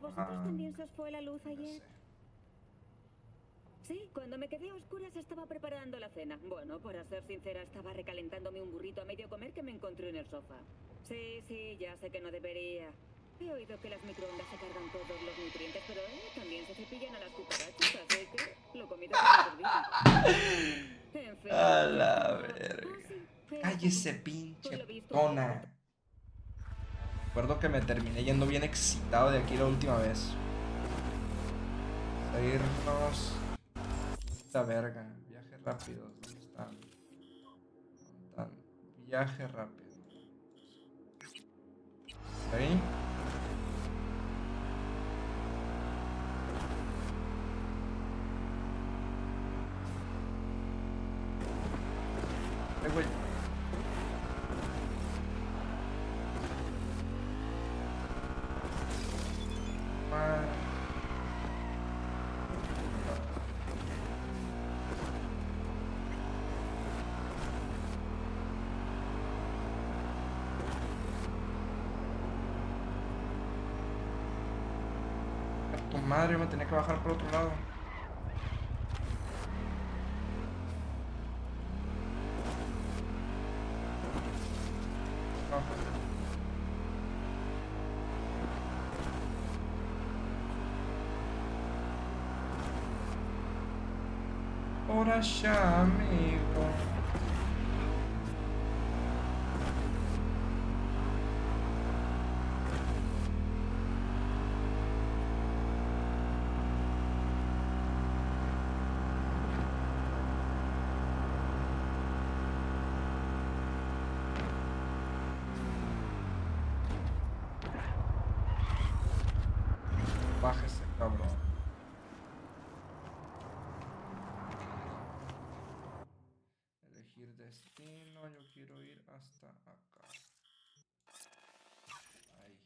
vosotros Ah, también se os fue la luz ayer? Sí, cuando me quedé a oscuras estaba preparando la cena. Bueno, para ser sincera, estaba recalentándome un burrito a medio comer que me encontré en el sofá. Sí, sí, ya sé que no debería. He oído que las microondas se cargan todos los nutrientes, pero eh, también se cepillan a las cucarachas, así que lo comido con servicio. En fin. A la Ah, verga. pero Cállese, Por pinche tona. Recuerdo que me terminé yendo bien excitado de aquí la última vez. Vamos a irnos. Esta verga. Viaje rápido. ¿Dónde están? ¿Dónde están? Viaje rápido. Ahí. Madre me tenía que bajar por otro lado. No. Ahora ya, amigo. Bájese, cabrón. Elegir destino, yo quiero ir hasta acá. Ahí.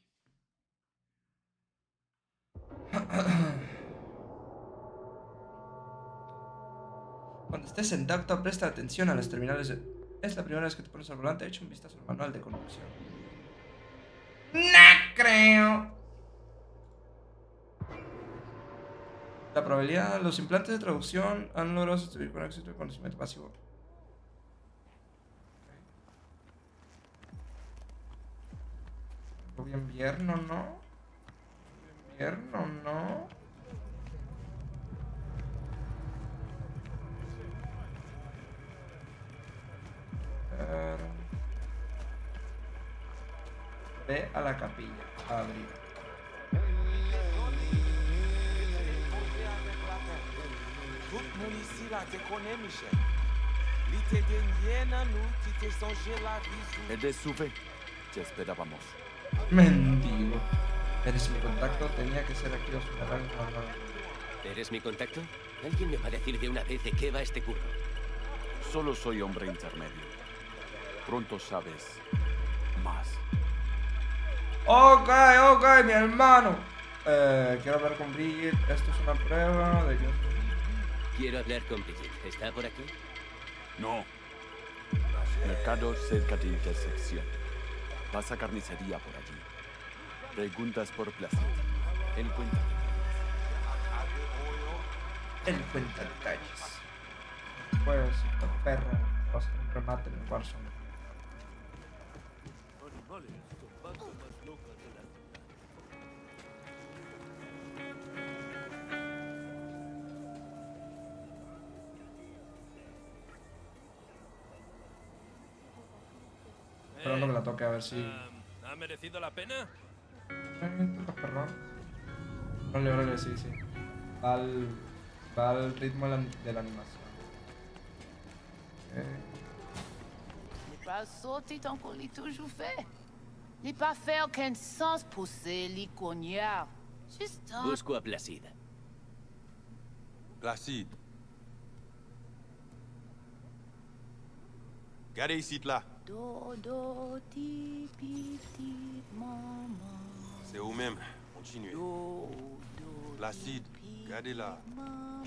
Cuando estés en Dacta, presta atención a las terminales. de- Es la primera vez que te pones al volante. He hecho un vistazo al manual de conducción. No creo. La probabilidad, los implantes de traducción han logrado sustituir con éxito el conocimiento pasivo. Ok. invierno, ¿no? Invierno, ¿no? Ve a la capilla. a Abrir. De. Te esperábamos. Mendigo. Eres mi contacto, tenía que ser aquí los. ¿Eres mi contacto? ¿Alguien me va a decir de una vez de qué va este curro? Solo soy hombre intermedio. Pronto sabes más. Ok, ok, mi hermano. Eh, quiero hablar con Bridget. Esto es una prueba de que. Quiero hablar con Brigitte. ¿Está por aquí? No. Mercado cerca de intersección. Pasa carnicería por allí. Preguntas por Placid. Él cuenta. Él cuenta detalles. Pues, esta perra va a ser un remate en el Warzone. Esperando que la toque a ver si. Ah, ¿Ha merecido la pena? Órale, órale, sí, sí. Va al, va al ritmo de la, de la animación. Eh, Li pa soti tankou li toujou fe. Li pa fe aucun sens pou se li konya. Just un Busco a Placida. Placide. Gardez ici là. dodo ti pi ti maman. C'est vous-même. Continuez. Do do Placide. Gardez là. maman.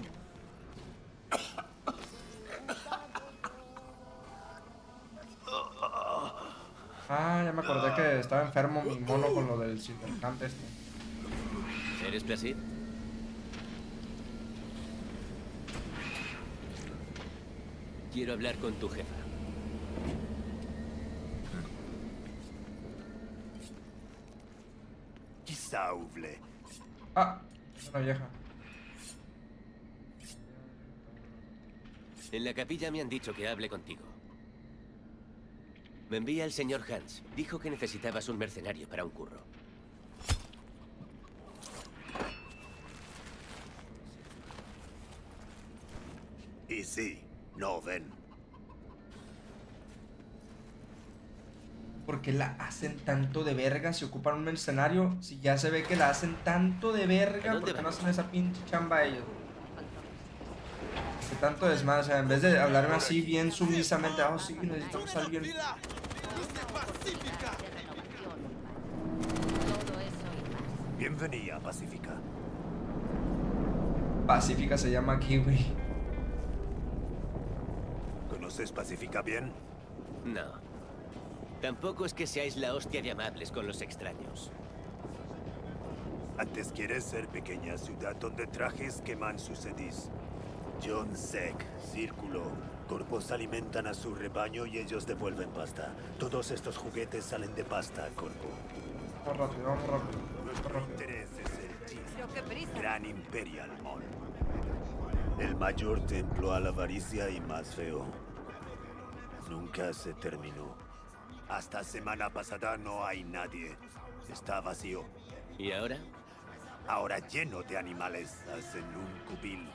Ah, ya me acordé que estaba enfermo mi mono con lo del Silverhand este. ¿Eres Placid? Quiero hablar con tu jefa. Ah, es una vieja. En la capilla me han dicho que hable contigo. Me envía el señor Hans. Dijo que necesitabas un mercenario para un curro. Y sí, no ven. ¿Por qué la hacen tanto de verga si ocupan un mercenario? Si ya se ve que la hacen tanto de ¿A verga, ¿por qué no hacen esa pinche chamba ellos? Que tanto desmadre, o sea, en vez de hablarme así bien sumisamente, oh sí, necesitamos a alguien. Todo eso y más. Bienvenida, Pacífica. Pacífica se llama aquí, güey. ¿Conoces Pacífica bien? No. Tampoco es que seáis la hostia de amables con los extraños. Antes quieres ser pequeña ciudad donde trajes queman sus sedis. John Sec, círculo. Corpos alimentan a su rebaño y ellos devuelven pasta. Todos estos juguetes salen de pasta, Corpo. Vamos rápido, vamos rápido. Nuestro interés es el. Gran Imperial Mall. El mayor templo a la avaricia y más feo. Nunca se terminó. Hasta semana pasada no hay nadie. Está vacío. ¿Y ahora? Ahora lleno de animales hacen un cubil.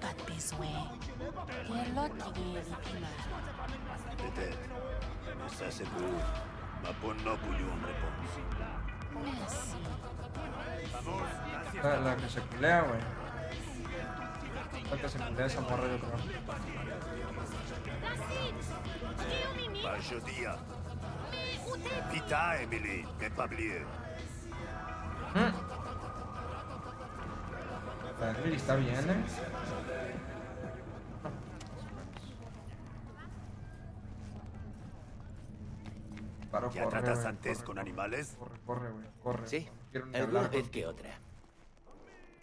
Pas de besoin. Et l'autre qui est l'épimère. Peut-être. Mais ça c'est pour ma bonne bouillon réponse. Merci. La, la que se culea, güey. La que se culea esa morra, yo creo. Pas jeudi. Vita, Emily, mais pas oublier. La ¿Mm? Emily está bien, eh. Paro, ¿Ya corre, tratas antes corre, con corre, animales? Corre, corre, güey, corre. Sí, alguna hablar vez que otra.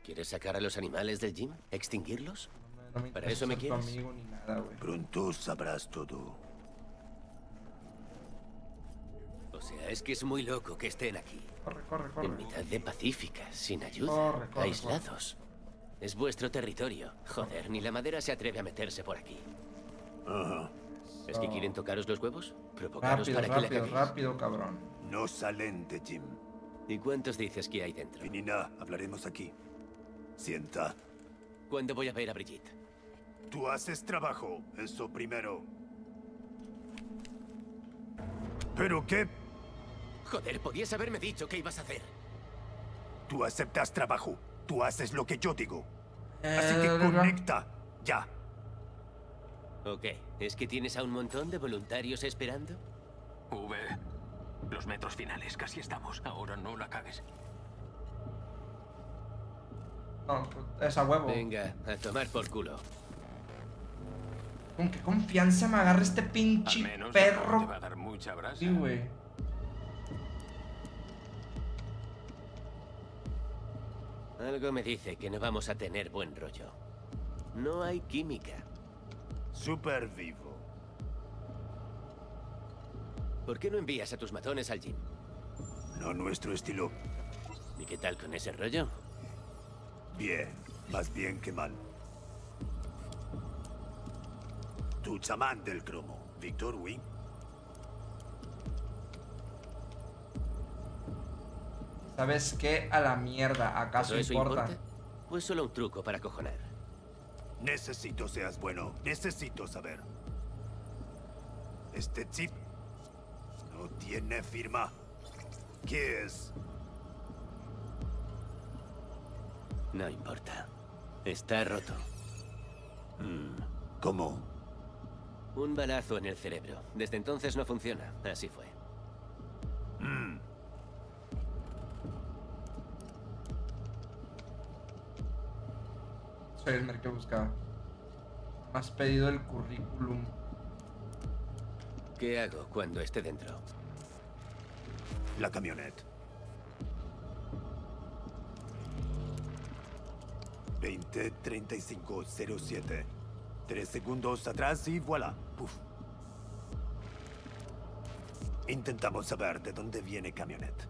¿Quieres sacar a los animales del gym? ¿Extinguirlos? No me- no me ¿Para eso me quieres? amigo ni nada. Pronto sabrás todo. O sea, es que es muy loco que estén aquí. Corre, corre, corre. En mitad de Pacífica, sin ayuda, Corre, corre, aislados. Es vuestro territorio. Joder, ni la madera se atreve a meterse por aquí. Ajá. ¿Es que Oh. quieren tocaros los huevos? ¿Provocaros Rápido, para que la caguéis? rápido, cabrón. No salen de Jim. ¿Y cuántos dices que hay dentro? Finina, hablaremos aquí. Sienta. ¿Cuándo voy a ver a Brigitte? Tú haces trabajo, eso primero. ¿Pero qué? Joder, podías haberme dicho qué ibas a hacer. Tú aceptas trabajo. Tú haces lo que yo digo. Así que Eh, conecta. Ya. Ok, ¿es que tienes a un montón de voluntarios esperando? V. Los metros finales, casi estamos. Ahora no la cagues. No, es a huevo. Venga, a tomar por culo. Con qué confianza me agarra este Al pinche menos perro. cama te va a dar mucha brasa. Sí, güey. Algo me dice que no vamos a tener buen rollo. No hay química. Super vivo. ¿Por qué no envías a tus matones al gym? No nuestro estilo. ¿Y qué tal con ese rollo? Bien. Más bien que mal. Tu chamán del cromo, Víctor Wing. ¿Sabes qué? A la mierda. ¿Acaso ¿Todo eso importa? importa? Pues solo un truco para cojonar. Necesito seas bueno. Necesito saber. Este chip no tiene firma. ¿Qué es? No importa. Está roto. Mm, ¿Cómo? Un balazo en el cerebro. Desde entonces no funciona. Así fue. Soy el mer que buscaba. Me has pedido el currículum. ¿Qué hago cuando esté dentro? La camioneta. 20, 35, 07. Tres segundos atrás y voilà. Puf. Intentamos saber de dónde viene camioneta.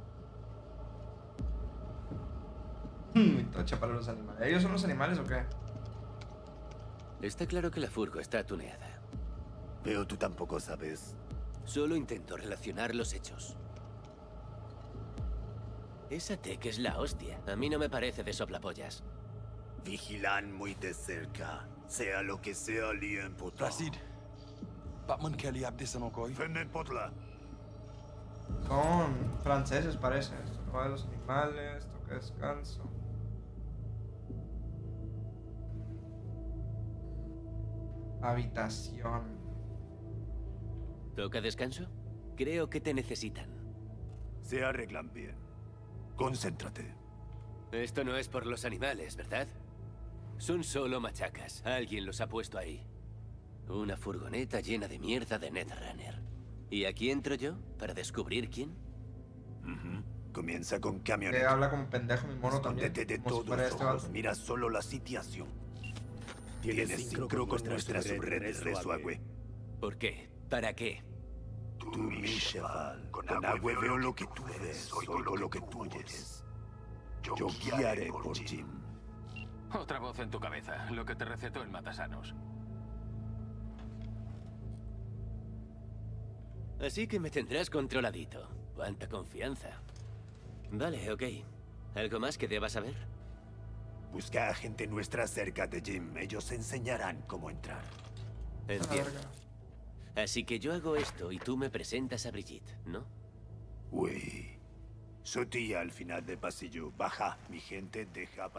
Muy tocha para los animales. ¿Ellos son los animales o qué? Está claro que la furgo está tuneada. Pero tú tampoco sabes. Solo intento relacionar los hechos. Esa tech es la hostia. A mí no me parece de soplapollas. Vigilan muy de cerca. Sea lo que sea, li importa. Placide. Batman Kelly a descend encore. Fe me importa. Son franceses, parece. Esto los animales, toque descanso. Habitación. ¿Toca descanso? Creo que te necesitan. Se arreglan bien. Concéntrate. Esto no es por los animales, ¿verdad? Son solo machacas. Alguien los ha puesto ahí. Una furgoneta llena de mierda de Netrunner. ¿Y aquí entro yo? ¿Para descubrir quién? Comienza con Que camioneta. habla como pendejo mi mono también. Escóndete de como si todos fuera este. Mira solo la situación. Tienes sincro con nuestra subred de Resuagüe. ¿Por qué? ¿Para qué? Tú, mi cheval. Con agua veo lo que tú ves, oigo lo que tú oyes. Yo guiaré por Jim. Otra voz en tu cabeza, lo que te recetó el Matasanos. Así que me tendrás controladito. Cuánta confianza. Vale, ok. ¿Algo más que deba saber? Busca a gente nuestra cerca de Jim. Ellos enseñarán cómo entrar. Entiendo. Así que yo hago esto y tú me presentas a Brigitte, ¿no? Uy. Su tía al final del pasillo. Baja, mi gente deja...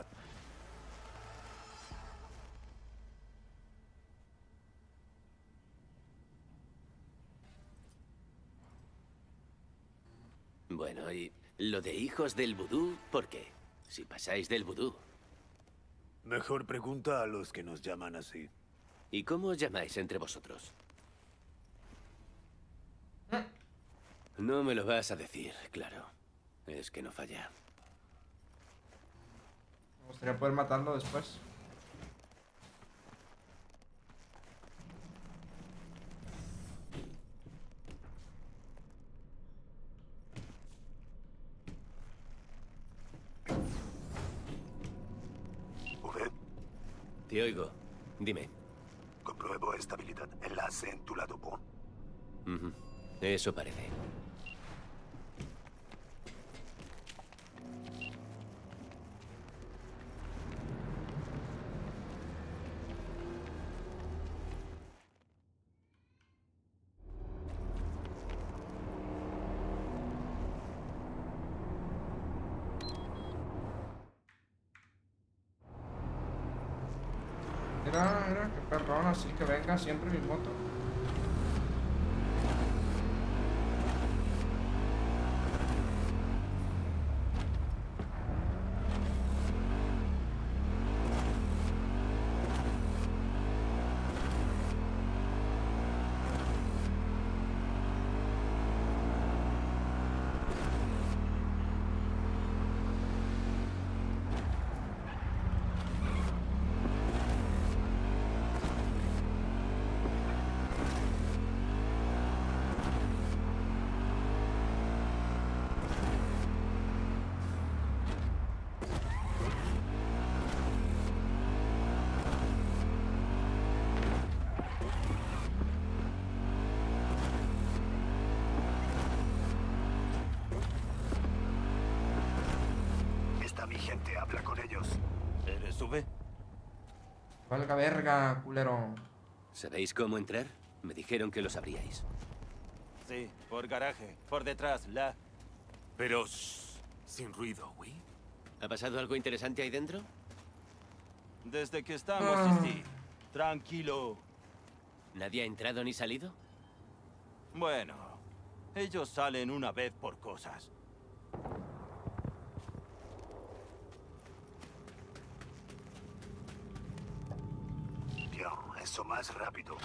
Bueno, y lo de hijos del vudú, ¿por qué? Si pasáis del vudú. Mejor pregunta a los que nos llaman así. ¿Y cómo os llamáis entre vosotros? No me lo vas a decir, claro. Es que no falla. Me gustaría poder matarlo después. V, Te oigo. Dime. compruebo estabilidad. Enlace en tu lado, Po. Ujú. Eso parece. Mira, mira, qué perrón, siempre mi moto. Está mi gente, habla con ellos. ¿Eres V? Valga verga, culero. ¿Sabéis cómo entrar? Me dijeron que lo sabríais. Sí, por garaje, por detrás, la... Pero... shh, sin ruido, güey. ¿Ha pasado algo interesante ahí dentro? Desde que estamos, Ah. sí. Tranquilo. ¿Nadie ha entrado ni salido? Bueno, ellos salen una vez por cosas. Eso más rápido.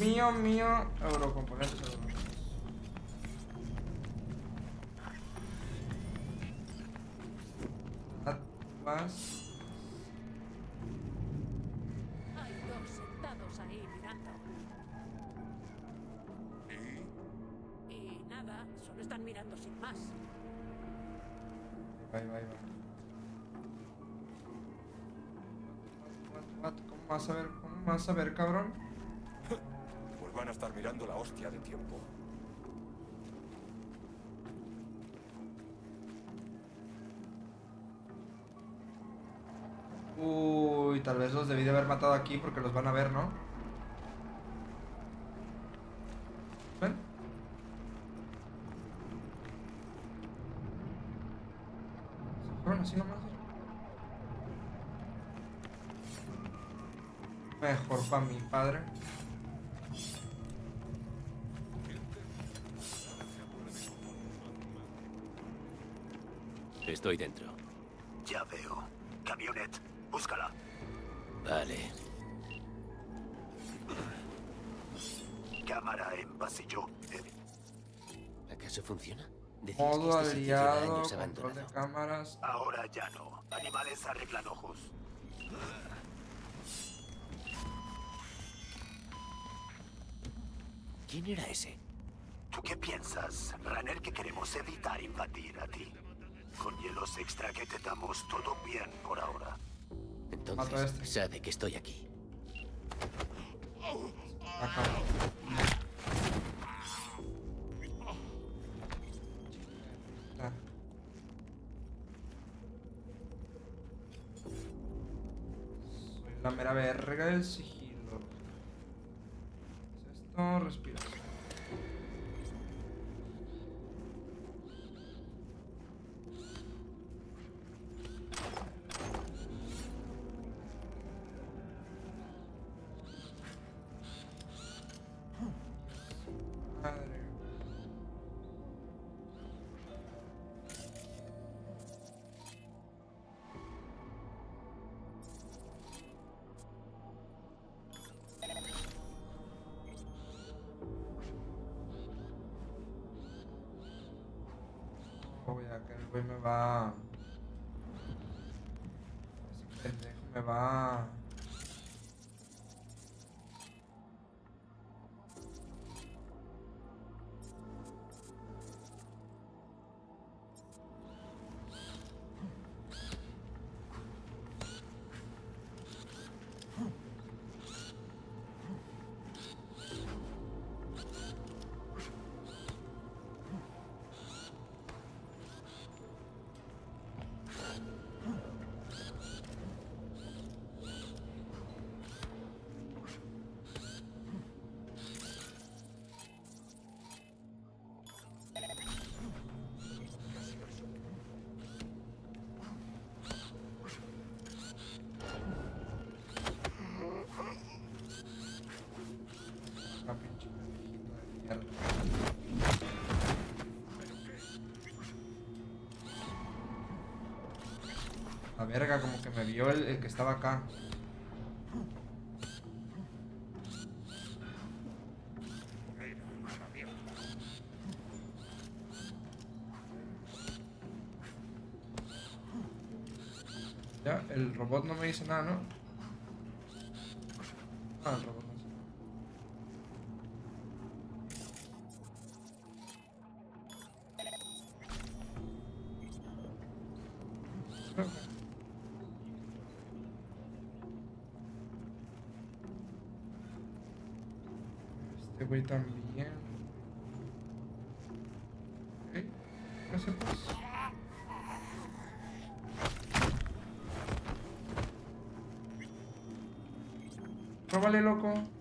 Mío, mío, eurocomponentes. eurocomponentes. Atlas. Hay dos sentados ahí mirando. Y nada, solo están mirando sin más. Ahí va, ahí va. ¿Cómo vas a ver? ¿Cómo vas a ver, cabrón? Van a estar mirando la hostia de tiempo. Uy, tal vez los debí de haber matado aquí porque los van a ver, ¿no? ¿Ven? Se fueron así nomás. Mejor para mi padre. Estoy dentro. Ya veo. Camionet, búscala. Vale. Cámara en pasillo. Eh, ¿Acaso funciona? Modo que este aliado, control de cámaras. Ahora ya no. Animales arreglan ojos. ¿Quién era ese? ¿Tú qué piensas, Runner, que queremos evitar invadir a ti? Con hielos extra que te damos todo bien por ahora. Entonces, sabe que estoy aquí. Acá. Ah. Soy la mera verga del sigilo. Voy a que el güey me va. Ese pendejo me va. Verga, como que me vio el, el que estaba acá. Ya, el robot no me dice nada, ¿no? vale, loco?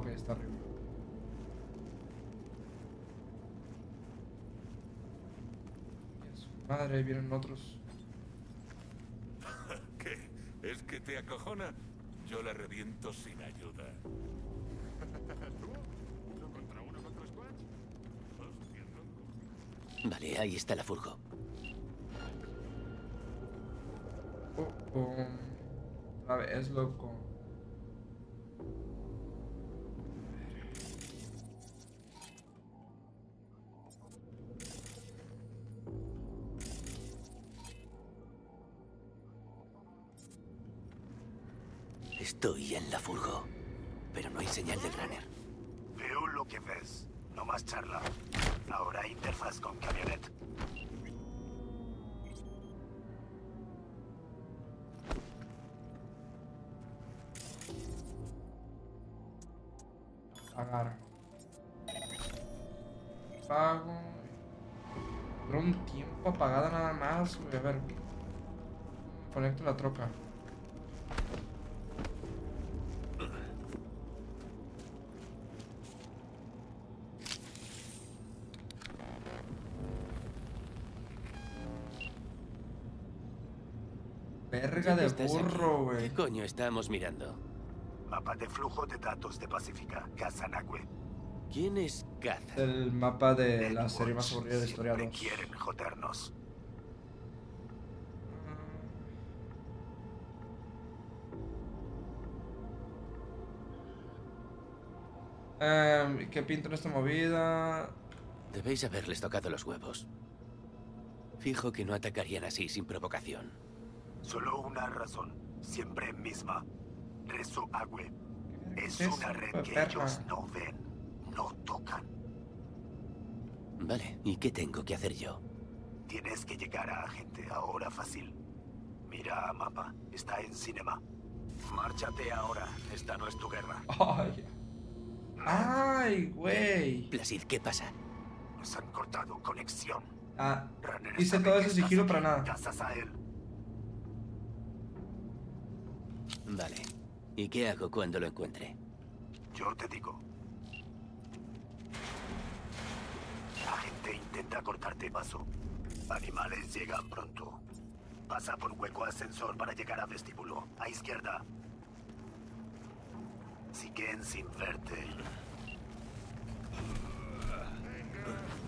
Ah, Ok, está arriba. Y a su Madre, ahí vienen otros. ¿Qué? ¿Es que te acojona? Yo la reviento sin ayuda. ¿Tú? ¿Uno contra uno contra Squatch? Hostia, tronco. Vale, ahí está la furgo. Oh, oh. A ver, es loco. Estoy en la furgo. Pero no hay señal de Granner. Veo lo que ves. No más charla. Ahora interfaz con camionet. Pagar. Pago. Dura un tiempo apagada nada más, güey. A ver. Conecto la troca. Verga de burro, güey. ¿Qué coño estamos mirando? Mapa de flujo de datos de Pacífica, Casanagüe. ¿Quién es Caza? El mapa de la serie más aburrida de historia Siempre 2. quieren jodernos. Em, ¿Qué pinto en esta movida? Debéis haberles tocado los huevos. Fijo que no atacarían así sin provocación. Solo una razón. Siempre misma. Rezo Agüe. Es Es una red que perra. ellos no ven, no tocan. Vale, ¿y qué tengo que hacer yo? Tienes que llegar a gente ahora fácil. Mira a mapa. Está en cinema. Márchate ahora. Esta no es tu guerra. Ay. Ay, güey. Placid, ¿qué pasa? Nos han cortado conexión. Ah, Runner hice todo ese sigilo para nada. Cazas a él. Vale. ¿Y qué hago cuando lo encuentre? Yo te digo. La gente intenta cortarte paso. Animales llegan pronto. Pasa por hueco ascensor para llegar a vestíbulo. A izquierda. Siguen sin verte. ¿Pero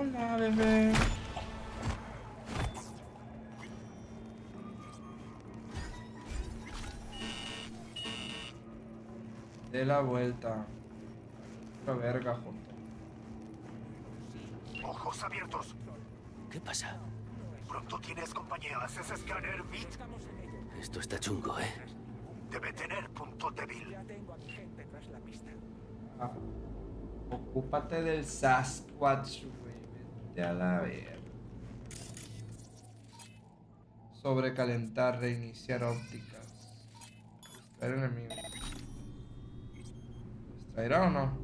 Hola, bebé. De la vuelta. La verga, Joto. Ojos abiertos. ¿Qué pasa? Pronto tienes compañía. ¿Haces escáner Bit? Esto está chungo, ¿eh? Debe tener punto débil. Ah. Ocúpate del Sasquatch. Vete a la verga. Sobrecalentar, reiniciar ópticas. Distraer enemigo. ¿Distraerá o no?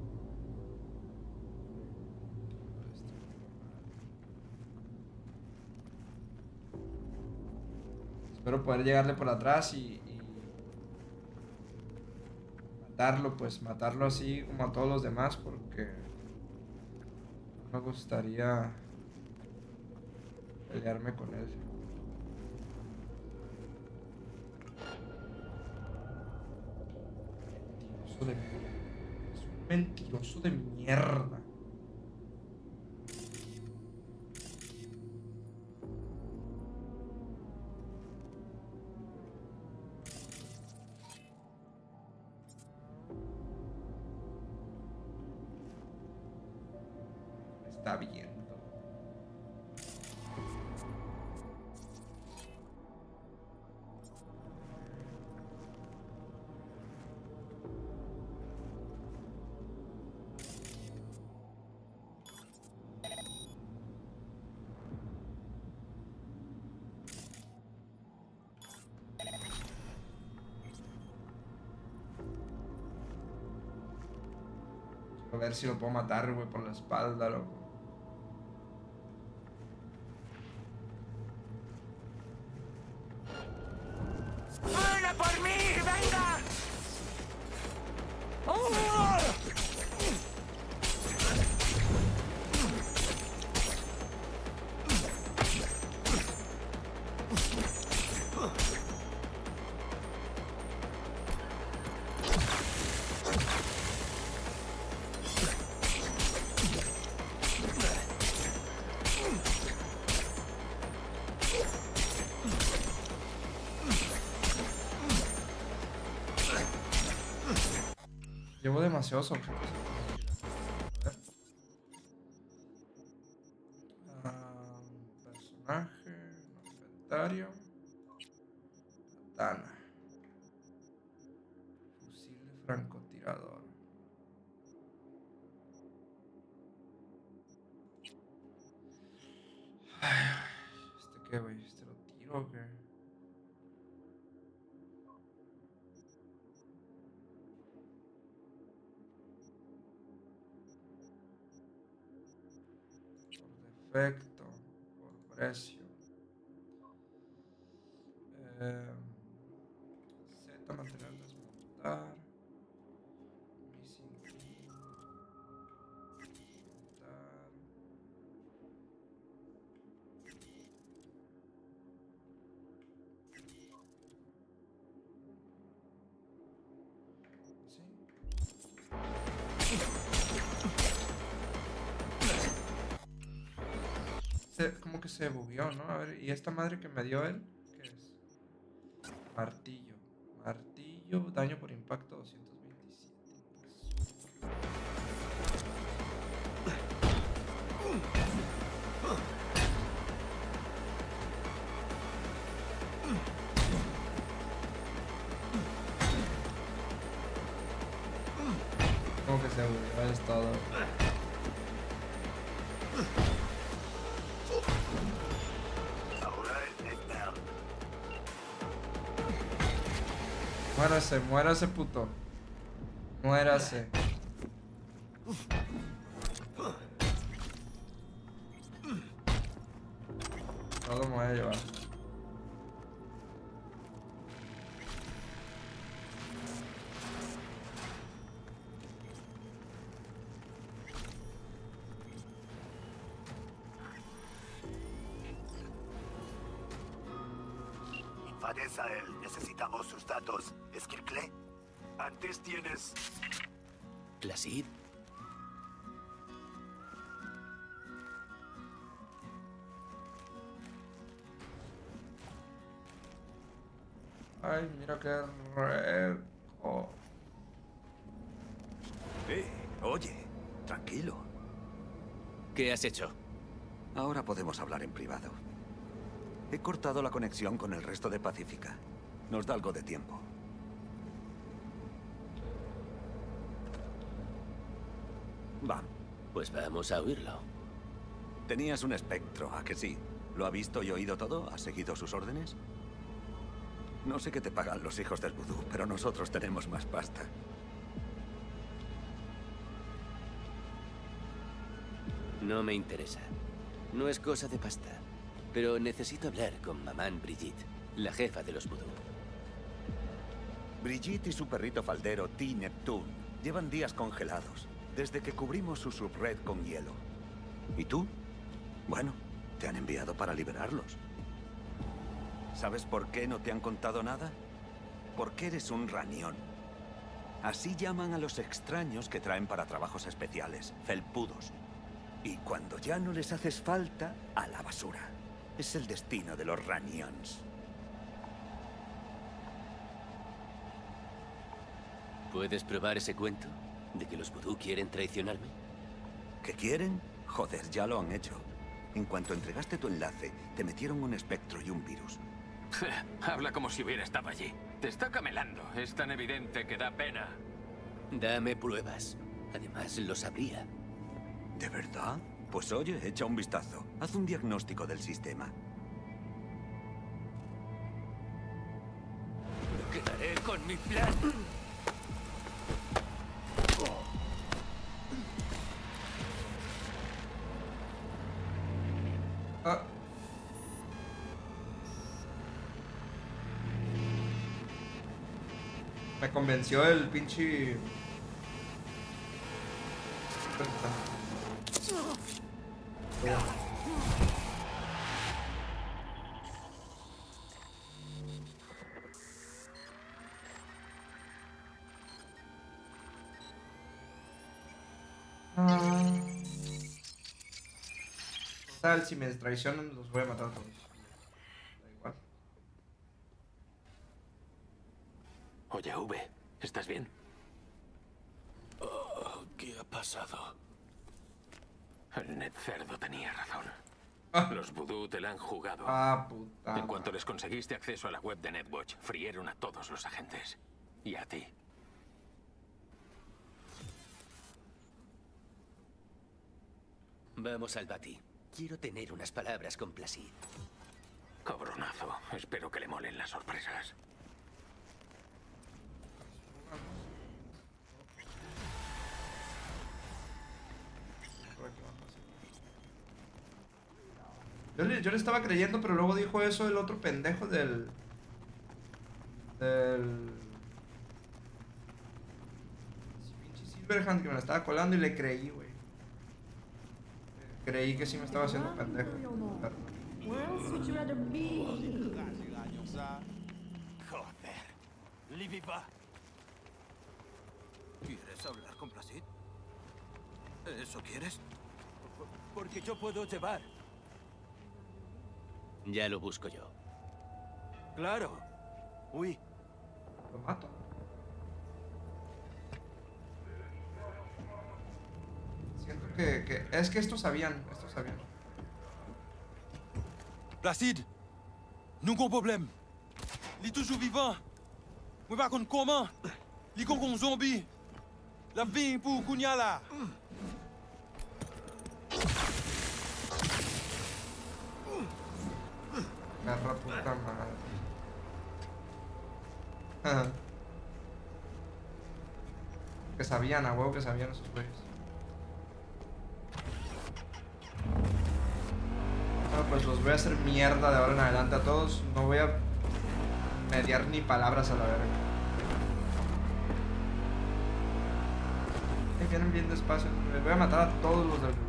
Espero poder llegarle por atrás y, y matarlo, pues matarlo así como a todos los demás porque no me gustaría pelearme con él. Mentiroso de mierda. Es un mentiroso de mierda. Ver si lo puedo matar, güey, por la espalda, loco. Llevo Por defecto, Se- como que se bugueó, ¿no? A ver, ¿y esta madre que me dio él? ¿Qué es? Martillo. Martillo, daño por impacto 227. Como que se bugueó, es todo. Muérase, muérase, puto. Muérase. Rico. Eh, oye, tranquilo. ¿Qué has hecho? Ahora podemos hablar en privado. He cortado la conexión con el resto de Pacífica. Nos da algo de tiempo. Va. Pues vamos a oírlo. Tenías un espectro, ¿a que sí? ¿Lo ha visto y oído todo? ¿Ha seguido sus órdenes? No sé qué te pagan los hijos del vudú, pero nosotros tenemos más pasta. No me interesa. No es cosa de pasta. Pero necesito hablar con mamán Brigitte, la jefa de los vudú. Brigitte y su perrito faldero, T. Neptune, llevan días congelados, desde que cubrimos su subred con hielo. ¿Y tú? Bueno, te han enviado para liberarlos. ¿Sabes por qué no te han contado nada? Porque eres un ranión. Así llaman a los extraños que traen para trabajos especiales, felpudos. Y cuando ya no les haces falta, a la basura. Es el destino de los ranions. ¿Puedes probar ese cuento? ¿De que los vudú quieren traicionarme? ¿Qué quieren? Joder, ya lo han hecho. En cuanto entregaste tu enlace, te metieron un espectro y un virus. Habla como si hubiera estado allí. Te está camelando. Es tan evidente que da pena. Dame pruebas. Además, lo sabría. ¿De verdad? Pues oye, echa un vistazo. Haz un diagnóstico del sistema. Me quedaré con mi plan. Convenció el pinche. Total, si me traicionan, los voy a matar a todos. Da igual. Oye, V, ¿estás bien? Oh, ¿Qué ha pasado? El Ned Cerdo tenía razón. Los vudú te la han jugado. Ah, puta. En cuanto les conseguiste acceso a la web de Netwatch, frieron a todos los agentes. Y a ti. Vamos al Bati. Quiero tener unas palabras con Placid. Cabronazo. Espero que le molen las sorpresas. Yo le, yo le estaba creyendo, pero luego dijo eso el otro pendejo del. Del. Silverhand que me la estaba colando y le creí, güey. Creí que sí me estaba haciendo pendejo. Where else would you rather be? Joder. ¿Quieres hablar con Placid? ¿Eso quieres? Porque yo puedo llevar. Ya lo busco yo. Claro. Uy. Lo mato. Siento que, que. Es que estos sabían. Estos sabían. Avons problème. Il est toujours vivant. Mais par contre, comment Il est un zombie. La vie pour Kunyala. Garra puta madre. Ajá. que sabían, a huevo que sabían esos güeyes. Bueno, pues los voy a hacer mierda de ahora en adelante a todos. No voy a mediar ni palabras a la verga. Vienen bien despacio. Les voy a matar a todos los del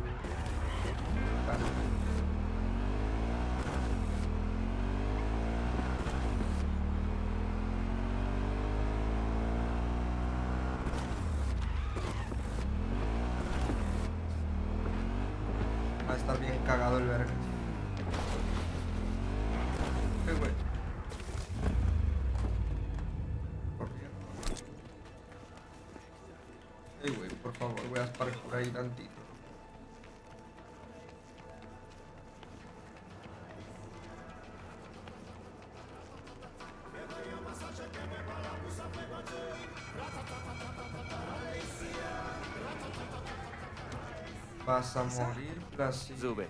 Vas a morir, Placid. Sube.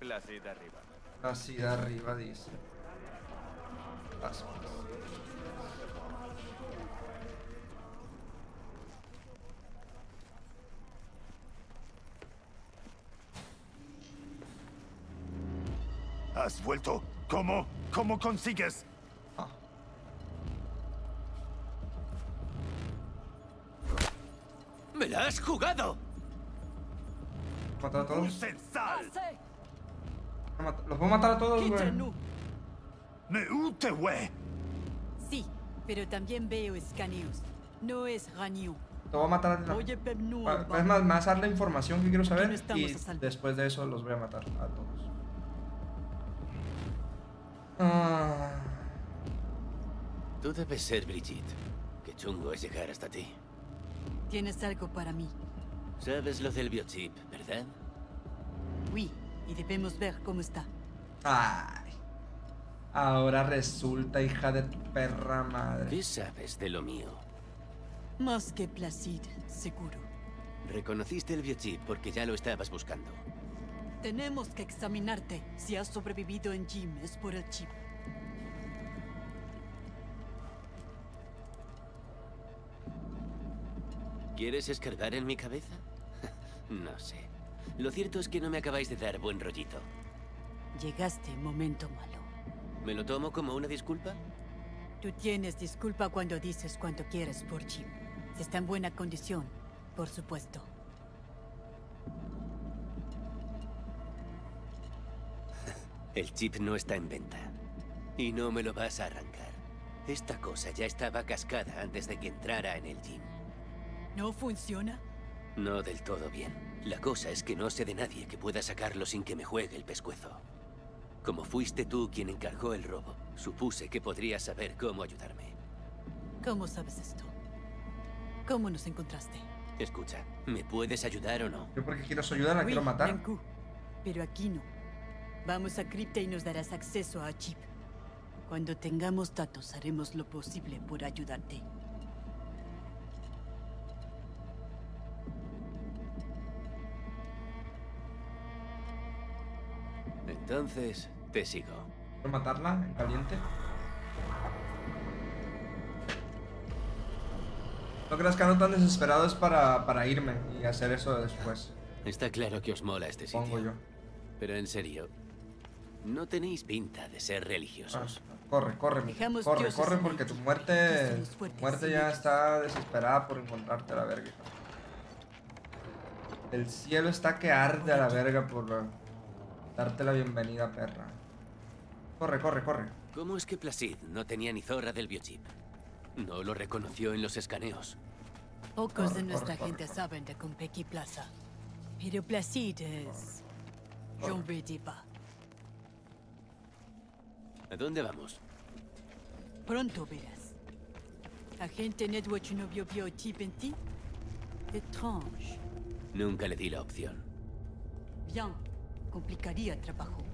Placid arriba. Placid arriba, dice. Vas, ¿Has vuelto? ¿Cómo? ¿Cómo consigues? ¡Me la has jugado! ¿Matar a todos? Los puedo matar a todos, güey. Sí, pero también veo escaneos. No es Ragnon. Te voy a matar a no. Va- Es más, me vas a dar la información que quiero saber y a después de eso los voy a matar a todos. Ah, Tú debes ser Brigitte. Qué chungo es llegar hasta ti. Tienes algo para mí. Sabes lo del biochip, ¿verdad? Oui, y debemos ver cómo está. ay. Ahora resulta, hija de tu perra madre. ¿Qué sabes de lo mío? Más que Placid, seguro. Reconociste el biochip porque ya lo estabas buscando. Tenemos que examinarte. Si has sobrevivido en Jim, es por el chip. ¿Quieres escarbar en mi cabeza? no sé. Lo cierto es que no me acabáis de dar buen rollito. Llegaste en momento malo. ¿Me lo tomo como una disculpa? Tú tienes disculpa cuando dices cuanto quieres por Jim. Si está en buena condición, por supuesto. El chip no está en venta. Y no me lo vas a arrancar. Esta cosa ya estaba cascada antes de que entrara en el gym. ¿No funciona? No del todo bien. La cosa es que no sé de nadie que pueda sacarlo sin que me juegue el pescuezo. Como fuiste tú quien encargó el robo, supuse que podrías saber cómo ayudarme. ¿Cómo sabes esto? ¿Cómo nos encontraste? Escucha, ¿me puedes ayudar o no? Yo porque quiero su ayuda la Oui, quiero matar. Renku, Pero aquí no. Vamos a Crypta y nos darás acceso a Chip. Cuando tengamos datos, haremos lo posible por ayudarte. Entonces, te sigo. ¿Quiero matarla en caliente? No creas que ando tan desesperado es para, para irme y hacer eso después. Está claro que os mola este sitio. Pongo yo. Pero en serio, no tenéis pinta de ser religiosos. Corre, corre, corre, dioses corre en porque tu muerte, tu muerte ya está desesperada por encontrarte a la verga. El cielo está que arde a la verga por eh, darte la bienvenida, perra. Corre, corre, corre. ¿Cómo es que Placid no tenía ni zorra del biochip? No lo reconoció en los escaneos. Pocos Corre, de nuestra corre, gente saben de Compeki Plaza. Pero Placid es... ¿A dónde vamos? Pronto verás. Agente Netwatch no vio biochip en ti? Étrange. Nunca le di la opción. Bien. Complicaría el trabajo.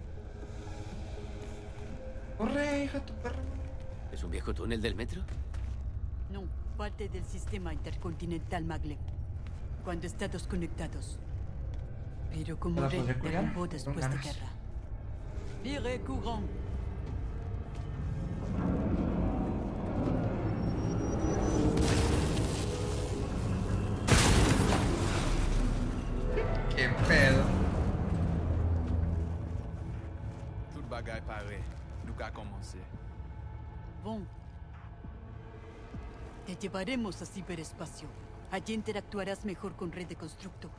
Corre, hija de tu perra. ¿Es un viejo túnel del metro? No, parte del sistema intercontinental Maglev. Cuando estados conectados. Pero como ¿Me la rey derrumbó después de guerra. Vire courant. Llevaremos a ciberespacio. Allí interactuarás mejor con red de constructo.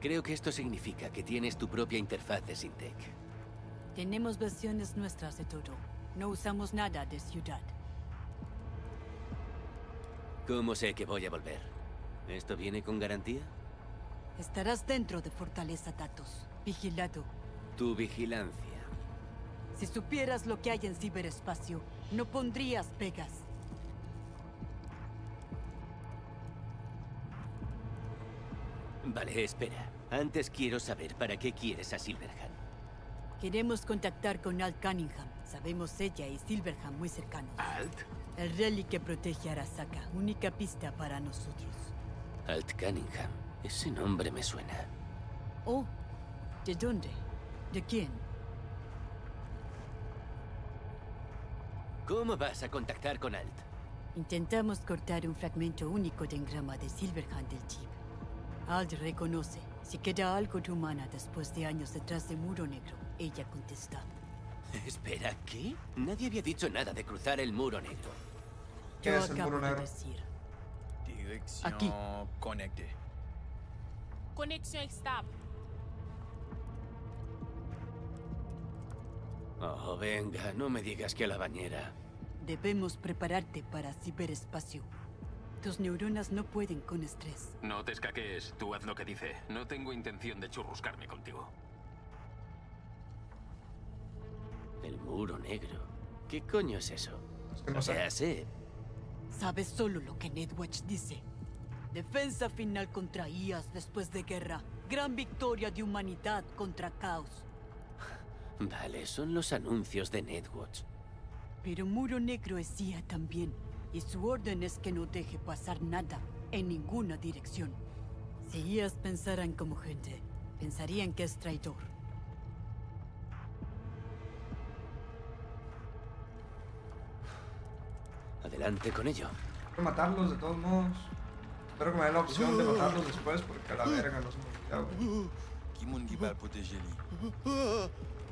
Creo que esto significa que tienes tu propia interfaz de Syntec. Tenemos versiones nuestras de todo. No usamos nada de ciudad. ¿Cómo sé que voy a volver? ¿Esto viene con garantía? Estarás dentro de Fortaleza Datos, vigilado. Tu vigilancia. Si supieras lo que hay en ciberespacio, no pondrías pegas. Vale, espera. Antes quiero saber para qué quieres a Silverhand. Queremos contactar con Alt Cunningham. Sabemos ella y Silverhand muy cercanos. ¿Alt? El relic que protege a Arasaka. Única pista para nosotros. Alt Cunningham. Ese nombre me suena. Oh, ¿de dónde? ¿De quién? ¿Cómo vas a contactar con Alt? Intentamos cortar un fragmento único de engrama de Silverhand del chip. Alt reconoce. Si queda algo de humana después de años detrás de Muro Negro, ella contesta. Espera, ¿qué? Nadie había dicho nada de cruzar el muro negro. ¿Qué Yo es el acabo muro de negro? decir. Direction Aquí. connectée. Connexion estable. Oh, venga, no me digas que a la bañera. Debemos prepararte para ciberespacio. Tus neuronas no pueden con estrés. No te escaquees, tú haz lo que dice. No tengo intención de churruscarme contigo. El muro negro. ¿Qué coño es eso? que no o sea, sé. Sabes solo lo que Nedwatch dice. Defensa final contra IAS después de guerra. Gran victoria de humanidad contra caos. Vale, son los anuncios de Netwatch. Pero Muro Negro es IA también. Y su orden es que no deje pasar nada en ninguna dirección. Si IAS pensaran como gente, pensarían que es traidor. Adelante con ello. Quiero matarlos de todos modos. Espero que me den la opción de matarlos después porque a la verga no se me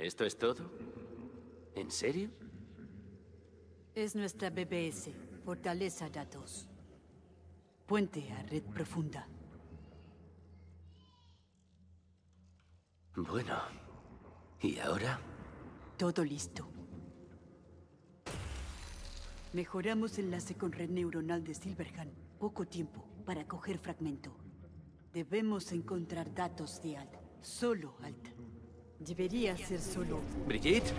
¿Esto es todo? ¿En serio? Es nuestra BBS, Fortaleza Datos. Puente a red profunda. Bueno. ¿Y ahora? Todo listo. Mejoramos enlace con red neuronal de Silverhand. Poco tiempo para coger fragmento. Debemos encontrar datos de Alt. Solo Alt. Debería ser solo. ¿Brigitte?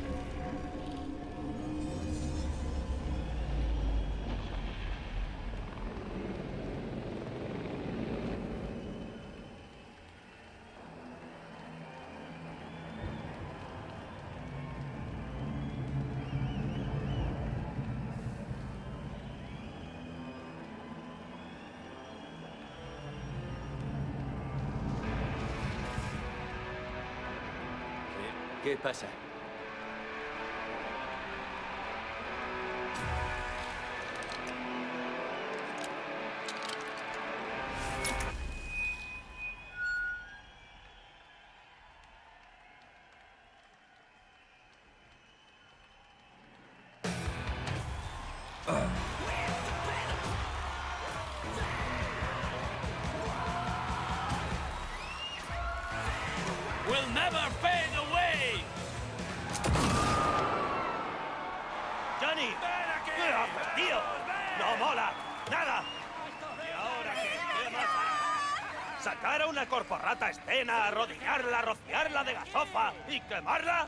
¿Qué pasa? will never fade ¡No mola! ¡Nada! ¿Y ahora qué? ¿Qué más? ¿Sacar a una corporrata escena, arrodillarla, rociarla de gasofa y quemarla?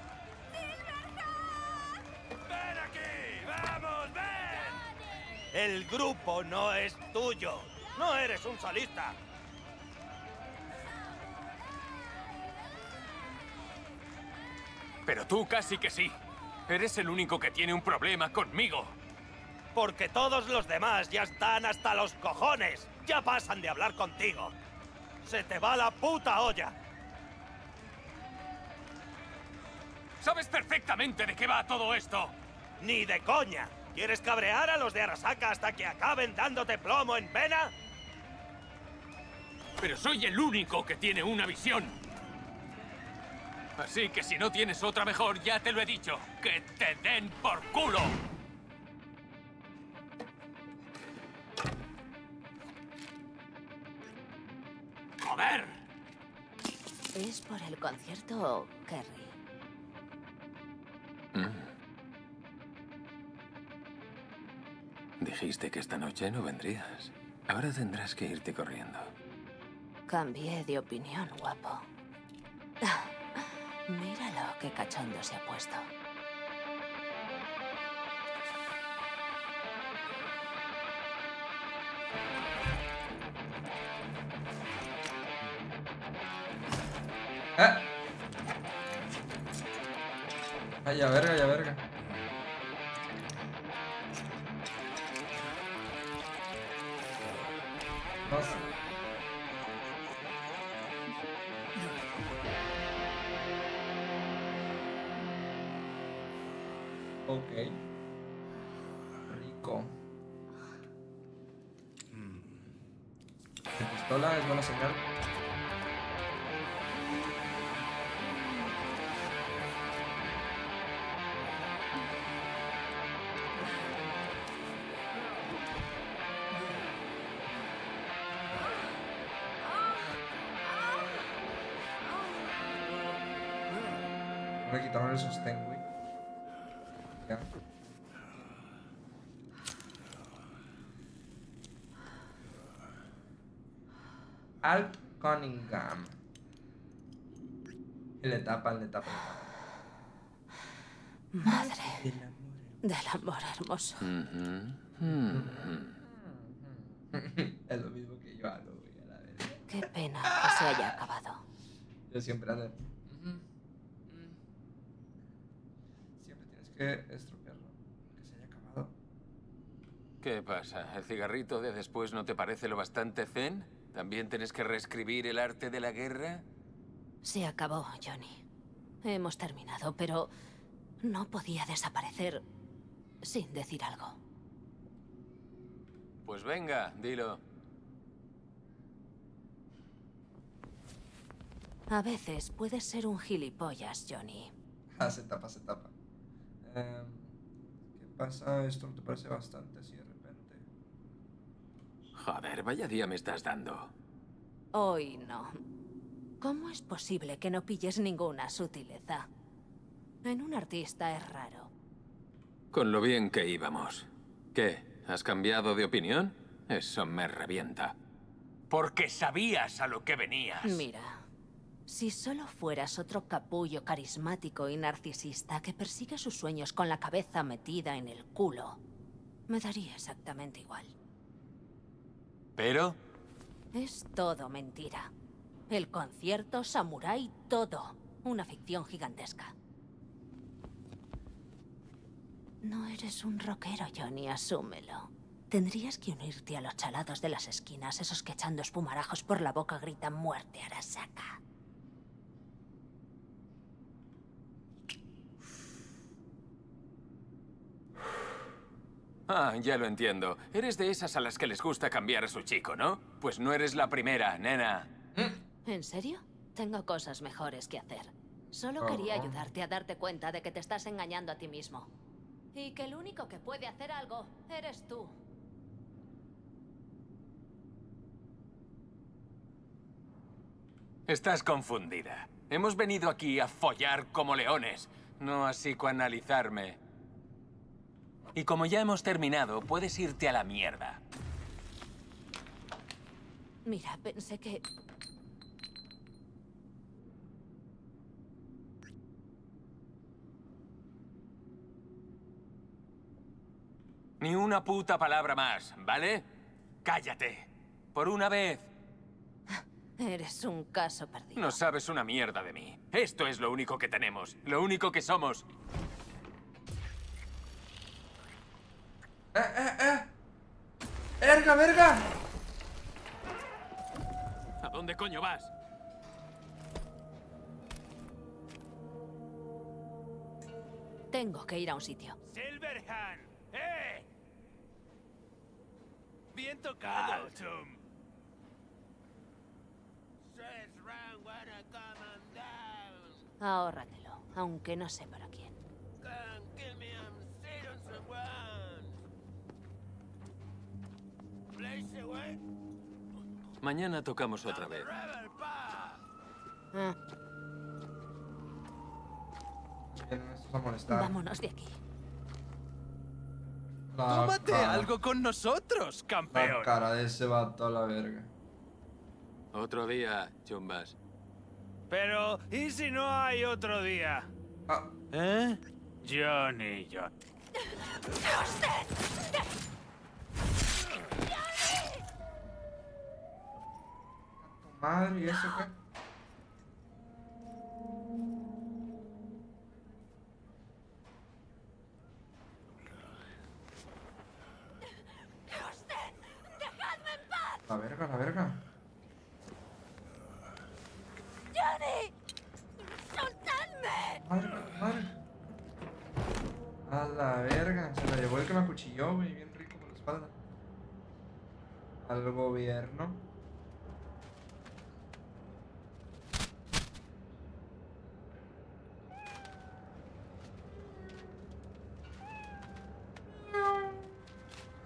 ¡Ven aquí! ¡Vamos, ven! El grupo no es tuyo. No eres un solista. Pero tú casi que sí. Eres el único que tiene un problema conmigo. Porque todos los demás ya están hasta los cojones. Ya pasan de hablar contigo. Se te va la puta olla. Sabes perfectamente de qué va todo esto. Ni de coña. ¿Quieres cabrear a los de Arasaka hasta que acaben dándote plomo en pena? Pero soy el único que tiene una visión. Así que si no tienes otra mejor, ya te lo he dicho. ¡Que te den por culo! ¡Joder! ¿Es por el concierto, Kerry? Dijiste que esta noche no vendrías. Ahora tendrás que irte corriendo. Cambié de opinión, guapo. Míralo, qué cachondo se ha puesto. ¡Eh! Ay, ya verga, ya verga. Sé. Ok. Rico. La pistola es buena señal. Quitaron el sostén, güey. Ya. Alp Cunningham. Le tapan, le tapan. Madre del amor hermoso. es lo mismo que yo hago, güey, a la vez. Qué pena que se haya acabado. Yo siempre ando. "Ujú, mm". Siempre tienes que estropearlo. Que se haya acabado. ¿El cigarrito de después no te parece lo bastante zen? ¿También tienes que reescribir el arte de la guerra? Se acabó, Johnny. Hemos terminado, pero no podía desaparecer sin decir algo. Pues venga, dilo. A veces puedes ser un gilipollas, Johnny. Ah, se tapa, se tapa. Em, ¿Qué pasa? Esto no te parece bastante repente. Joder, vaya día me estás dando. Hoy no. ¿Cómo es posible que no pilles ninguna sutileza? En un artista es raro. Con lo bien que íbamos. ¿Qué? ¿Has cambiado de opinión? Eso me revienta. Porque sabías a lo que venías. Mira, si solo fueras otro capullo carismático y narcisista que persigue sus sueños con la cabeza metida en el culo, me daría exactamente igual. Pero... Es todo mentira. El concierto, samurái, todo. Una ficción gigantesca. No eres un rockero, Johnny, asúmelo. Tendrías que unirte a los chalados de las esquinas, esos que echando espumarajos por la boca gritan muerte a Arasaka. Ah, ya lo entiendo. Eres de esas a las que les gusta cambiar a su chico, ¿no? Pues no eres la primera, nena. ¿En serio? Tengo cosas mejores que hacer. Solo quería Oh. ayudarte a darte cuenta de que te estás engañando a ti mismo. Y que el único que puede hacer algo eres tú. Estás confundida. Hemos venido aquí a follar como leones, no a psicoanalizarme. Y como ya hemos terminado, puedes irte a la mierda. Mira, pensé que... Ni una puta palabra más, ¿vale? Cállate. Por una vez. Eres un caso perdido. No sabes una mierda de mí. Esto es lo único que tenemos. Lo único que somos. ¡Verga, verga! ¿A dónde coño vas? Tengo que ir a un sitio. Silverhand, ¡eh! Bien tocado, Tom. Ahórratelo, aunque no sé para quién. Mañana tocamos otra vez. Ah, a vámonos de aquí. La ¡Tómate cara- algo con nosotros, La campeón! cara de ese vato a la verga. Otro día, chumbas. Pero, ¿y si no hay otro día? Ah. ¿Eh? Johnny, yo. Madre, ¿y eso qué? La verga, la verga. ¡Johnny! ¡Soltadme! Madre, madre. A la verga. Se la llevó el que me acuchilló, güey. Bien rico por la espalda. Al gobierno.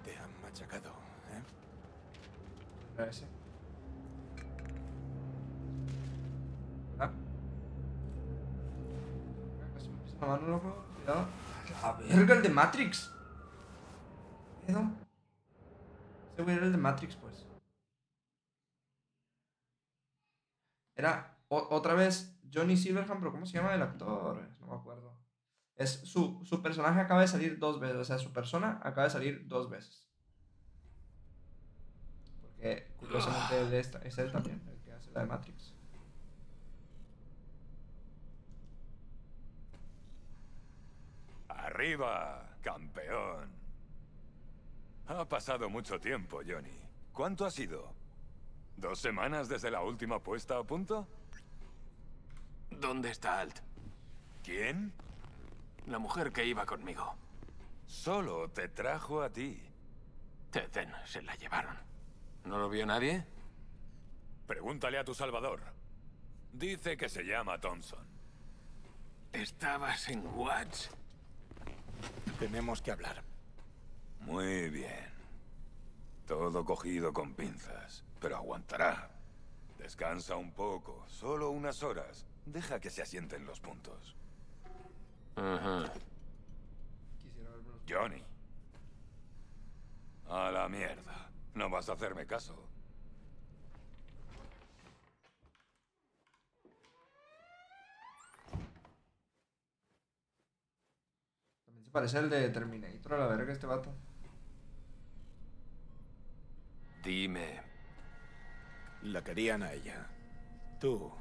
Te han machacado, ¿eh? Era ese. ¿Verdad? La. Cuidado. Verga, el de Matrix. ¿Qué pedo? Ese güey era el de Matrix, pues. Era otra vez Johnny Silverhand, pero ¿cómo se llama el actor? No me acuerdo. Es su, su personaje acaba de salir dos veces. O sea, su persona acaba de salir dos veces. Porque curiosamente él es, es él también, el que hace la de Matrix. Arriba, campeón. Ha pasado mucho tiempo, Johnny. ¿Cuánto ha sido? ¿Dos semanas desde la última puesta a punto? ¿Dónde está Alt? ¿Quién? La mujer que iba conmigo. Solo te trajo a ti. Teden, se la llevaron. ¿No lo vio nadie? Pregúntale a tu salvador. Dice que se llama Thompson. ¿Estabas en Watts? Tenemos que hablar. Muy bien. Todo cogido con pinzas, pero aguantará. Descansa un poco, solo unas horas. Deja que se asienten los puntos. Ajá. Johnny. A la mierda. No vas a hacerme caso. También se parece al de Terminator, a la verga, este vato. Dime. La querían a ella. Tú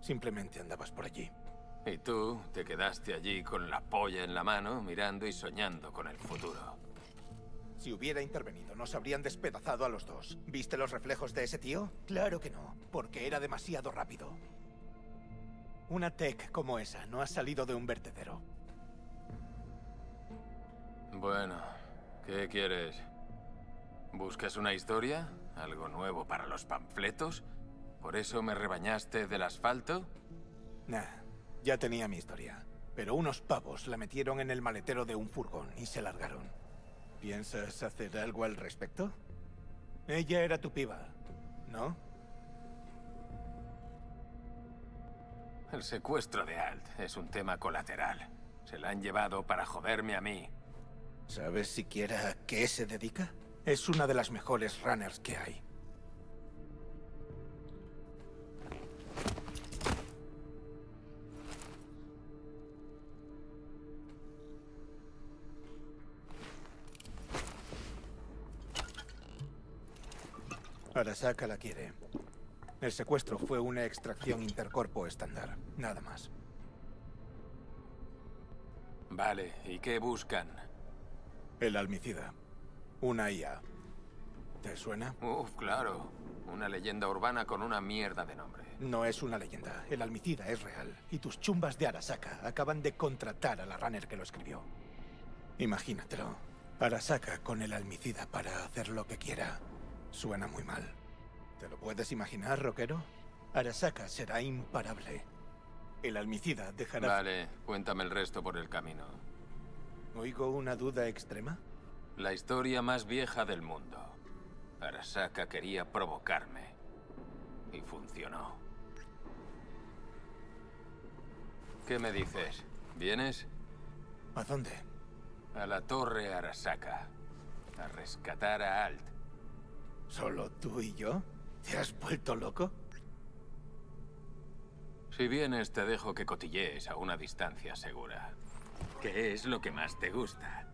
simplemente andabas por allí. Y tú te quedaste allí con la polla en la mano, mirando y soñando con el futuro. Si hubiera intervenido, nos habrían despedazado a los dos. ¿Viste los reflejos de ese tío? Claro que no, porque era demasiado rápido. Una tech como esa no ha salido de un vertedero. Bueno, ¿qué quieres? ¿Buscas una historia? ¿Algo nuevo para los panfletos? ¿Por eso me rebañaste del asfalto? Nah, ya tenía mi historia. Pero unos pavos la metieron en el maletero de un furgón y se largaron. ¿Piensas hacer algo al respecto? Ella era tu piba, ¿no? El secuestro de Alt es un tema colateral. Se la han llevado para joderme a mí. ¿Sabes siquiera a qué se dedica? Es una de las mejores runners que hay. Arasaka la quiere. El secuestro fue una extracción intercorpo estándar, nada más. Vale, ¿y qué buscan? El almicida. Una IA. ¿Te suena? Uf, claro. Una leyenda urbana con una mierda de nombre. No es una leyenda. El almicida es real. Y tus chumbas de Arasaka acaban de contratar a la runner que lo escribió. Imagínatelo. Arasaka con el almicida para hacer lo que quiera. Suena muy mal. ¿Te lo puedes imaginar, rockero? Arasaka será imparable. El almicida dejará... Vale, cuéntame el resto por el camino. ¿Oigo una duda extrema? La historia más vieja del mundo. Arasaka quería provocarme. Y funcionó. ¿Qué me dices? ¿Vienes? ¿A dónde? A la torre Arasaka. A rescatar a Alt. ¿Solo tú y yo? ¿Te has vuelto loco? Si vienes, te dejo que cotillees a una distancia segura. ¿Qué es lo que más te gusta?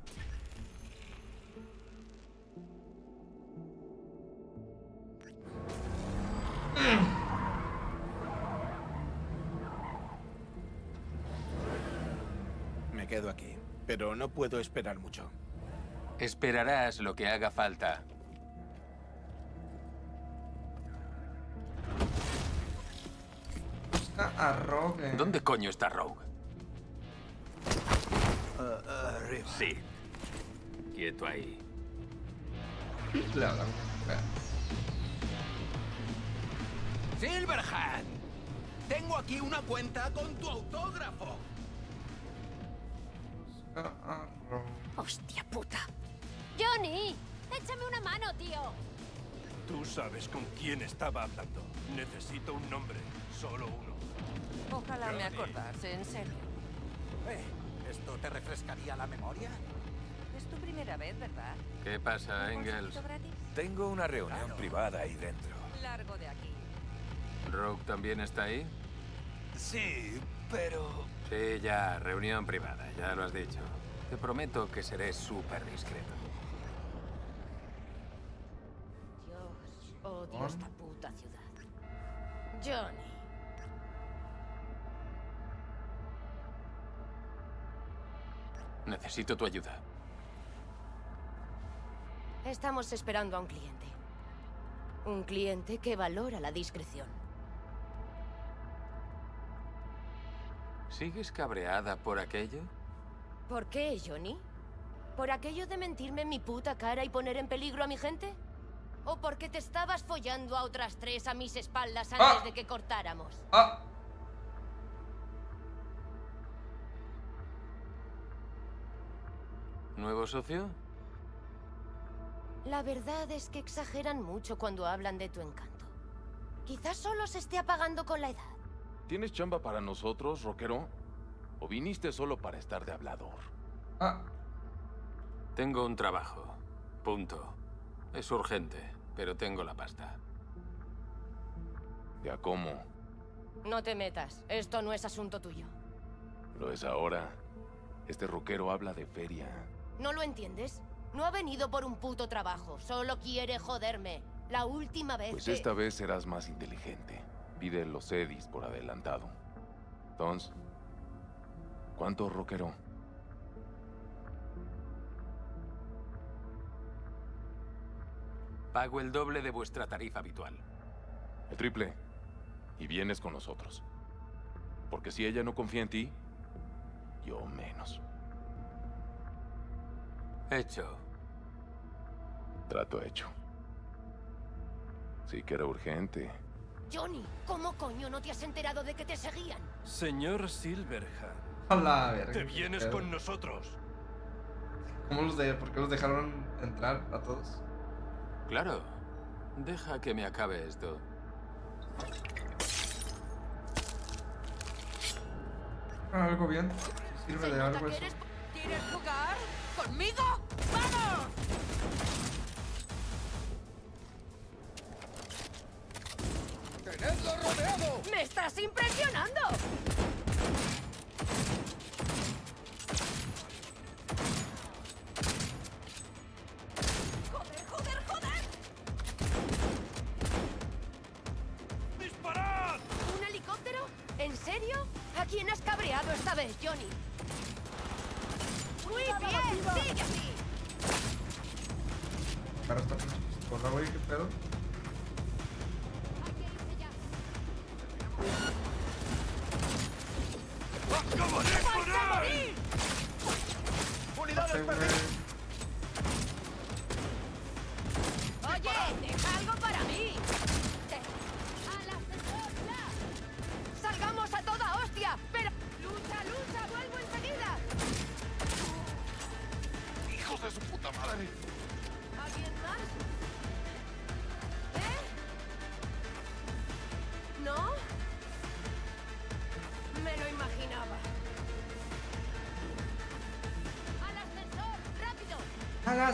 Me quedo aquí, pero no puedo esperar mucho. Esperarás lo que haga falta. Busca a Rogue. ¿Dónde coño está Rogue? arriba. Sí. Quieto ahí. Vea. Silverhand, tengo aquí una cuenta con tu autógrafo. Busca a Rogue. ¡Hostia puta! ¡Johnny! ¡Échame una mano, tío! Tú sabes con quién estaba hablando. Necesito un nombre, solo uno. Ojalá me acordase, en serio. Eh, ¿Esto te refrescaría la memoria? Es tu primera vez, ¿verdad? ¿Qué pasa, ¿Un Engels? Tengo una reunión privada ahí dentro. Largo de aquí. ¿Rogue también está ahí? Sí, pero... Sí, ya, reunión privada, ya lo has dicho. Te prometo que seré súper discreto. Dios, odio esta puta ciudad. Johnny. Necesito tu ayuda. Estamos esperando a un cliente. Un cliente que valora la discreción. ¿Sigues cabreada por aquello? ¿Por qué, Johnny? ¿Por aquello de mentirme en mi puta cara y poner en peligro a mi gente? ¿O porque te estabas follando a otras tres a mis espaldas antes Ah. de que cortáramos? Ah. ¿Nuevo socio? La verdad es que exageran mucho cuando hablan de tu encanto. Quizás solo se esté apagando con la edad. ¿Tienes chamba para nosotros, rockero? ¿O viniste solo para estar de hablador? Ah. Tengo un trabajo. Punto. Es urgente, pero tengo la pasta. ¿Ya cómo? No te metas. Esto no es asunto tuyo. Lo es ahora. Este rockero habla de feria. ¿No lo entiendes? No ha venido por un puto trabajo. Solo quiere joderme. La última vez Pues que... esta vez serás más inteligente. Pide los Edis por adelantado. Entonces, ¿cuánto rockero? Pago el doble de vuestra tarifa habitual. El triple. Y vienes con nosotros. Porque si ella no confía en ti, yo menos. Hecho. Trato hecho. Sí que era urgente. Johnny, ¿cómo coño no te has enterado de que te seguían? Señor Silverhand, A la verga. te vienes con nosotros. ¿Cómo los de, ¿Por qué los dejaron entrar a todos? Claro. Deja que me acabe esto. Algo bien. Sirve de algo eso. ¿Quieres, ¿Quieres jugar conmigo? ¡Vamos! ¡Tenedlo rodeado! ¡Me estás impresionando!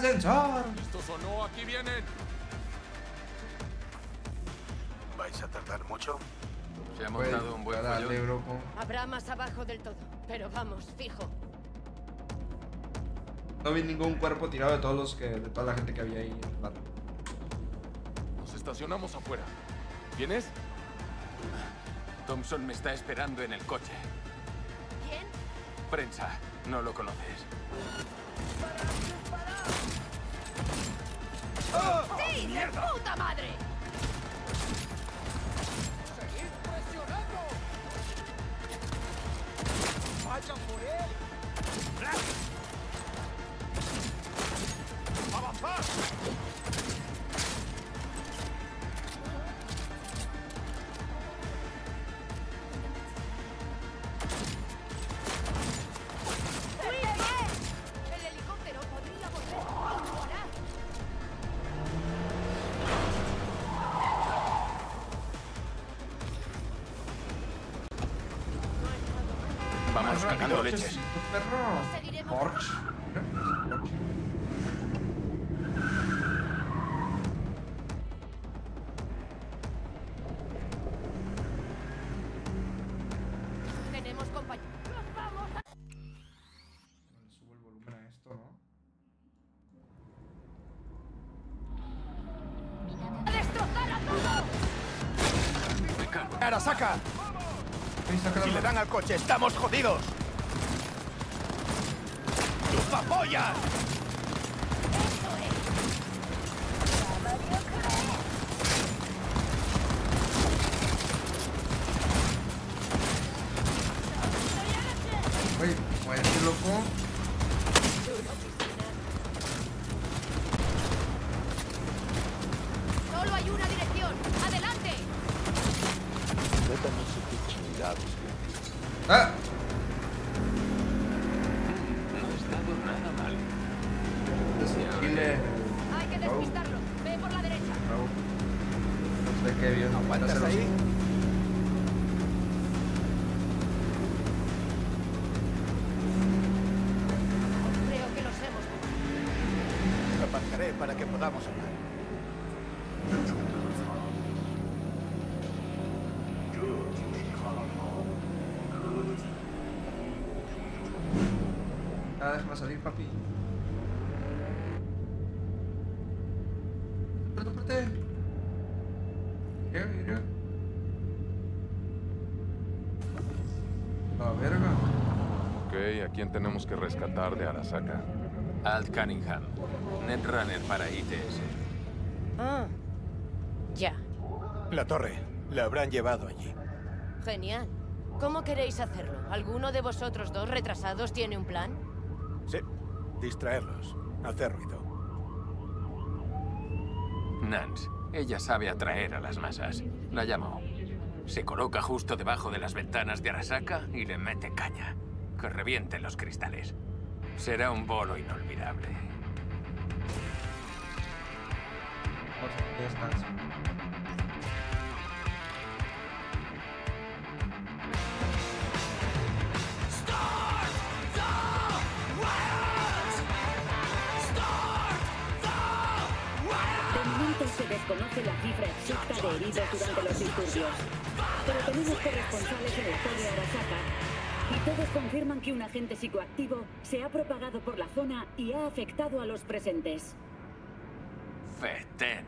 ¡Al ascensor! ¡Esto sonó! ¡Aquí vienen! ¿Vais a tardar mucho? Se ha montado un buen dale, Habrá más abajo del todo. Pero vamos, fijo. No vi ningún cuerpo tirado de todos los que. de toda la gente que había ahí en el bar. Nos estacionamos afuera. ¿Vienes? Thompson me está esperando en el coche. ¿Quién? Prensa, no lo conoces. ¡Sí! ¡De puta madre! ¡Seguid presionando! ¡Vayan por él! Leches. Perro. Porsche. Tenemos compañía. ¡Nos vamos! Le subo el volumen a esto, ¿no? ¡A destrozar a todo! ¡Arasaka! Si le dan al coche, estamos jodidos. 快。Tenemos que rescatar de Arasaka? Alt Cunningham, Netrunner para ITS. Ah. Ya. La torre. La habrán llevado allí. Genial. ¿Cómo queréis hacerlo? ¿Alguno de vosotros dos retrasados tiene un plan? Sí. Distraerlos. Hacer ruido. Nance, ella sabe atraer a las masas. La llamó. Se coloca justo debajo de las ventanas de Arasaka y le mete caña. Que revienten los cristales. Será un bolo inolvidable. De momento se desconoce la cifra exacta de heridos durante los disturbios. Pero tenemos corresponsales en la torre Arasaka y todos confirman que un agente psicoactivo se ha propagado por la zona y ha afectado a los presentes. Feten.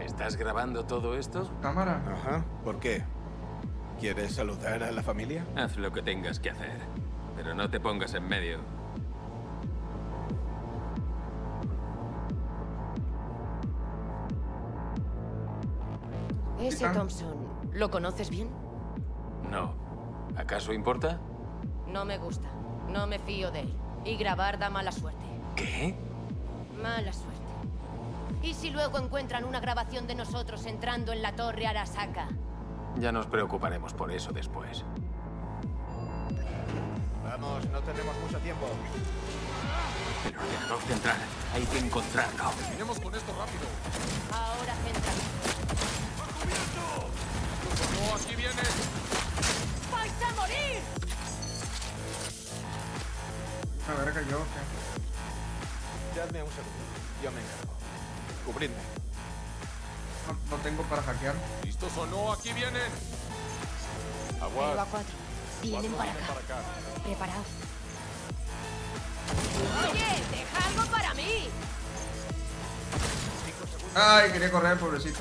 ¿Estás grabando todo esto? Cámara. Ajá. ¿Por qué? ¿Quieres saludar a la familia? Haz lo que tengas que hacer. Pero no te pongas en medio. Ese Thompson, ¿lo conoces bien? No. ¿Acaso importa? No me gusta. No me fío de él. Y grabar da mala suerte. ¿Qué? Mala suerte. ¿Y si luego encuentran una grabación de nosotros entrando en la torre Arasaka? Ya nos preocuparemos por eso después. Vamos, no tenemos mucho tiempo. El ordenador central. Hay que encontrarlo. Terminemos con esto rápido. Ahora, gente. ¡No, aquí viene! ¡Vais a morir! A verga, yo, ¿qué? Dadme un segundo. Yo me encargo. Cubridme. No, no tengo para hackear. ¿Listos o no? ¡Aquí vienen! A Aguas. cuatro. Vienen para vienen acá. para acá. Preparaos. Oye, deja algo para mí. Ay, quería correr, pobrecito.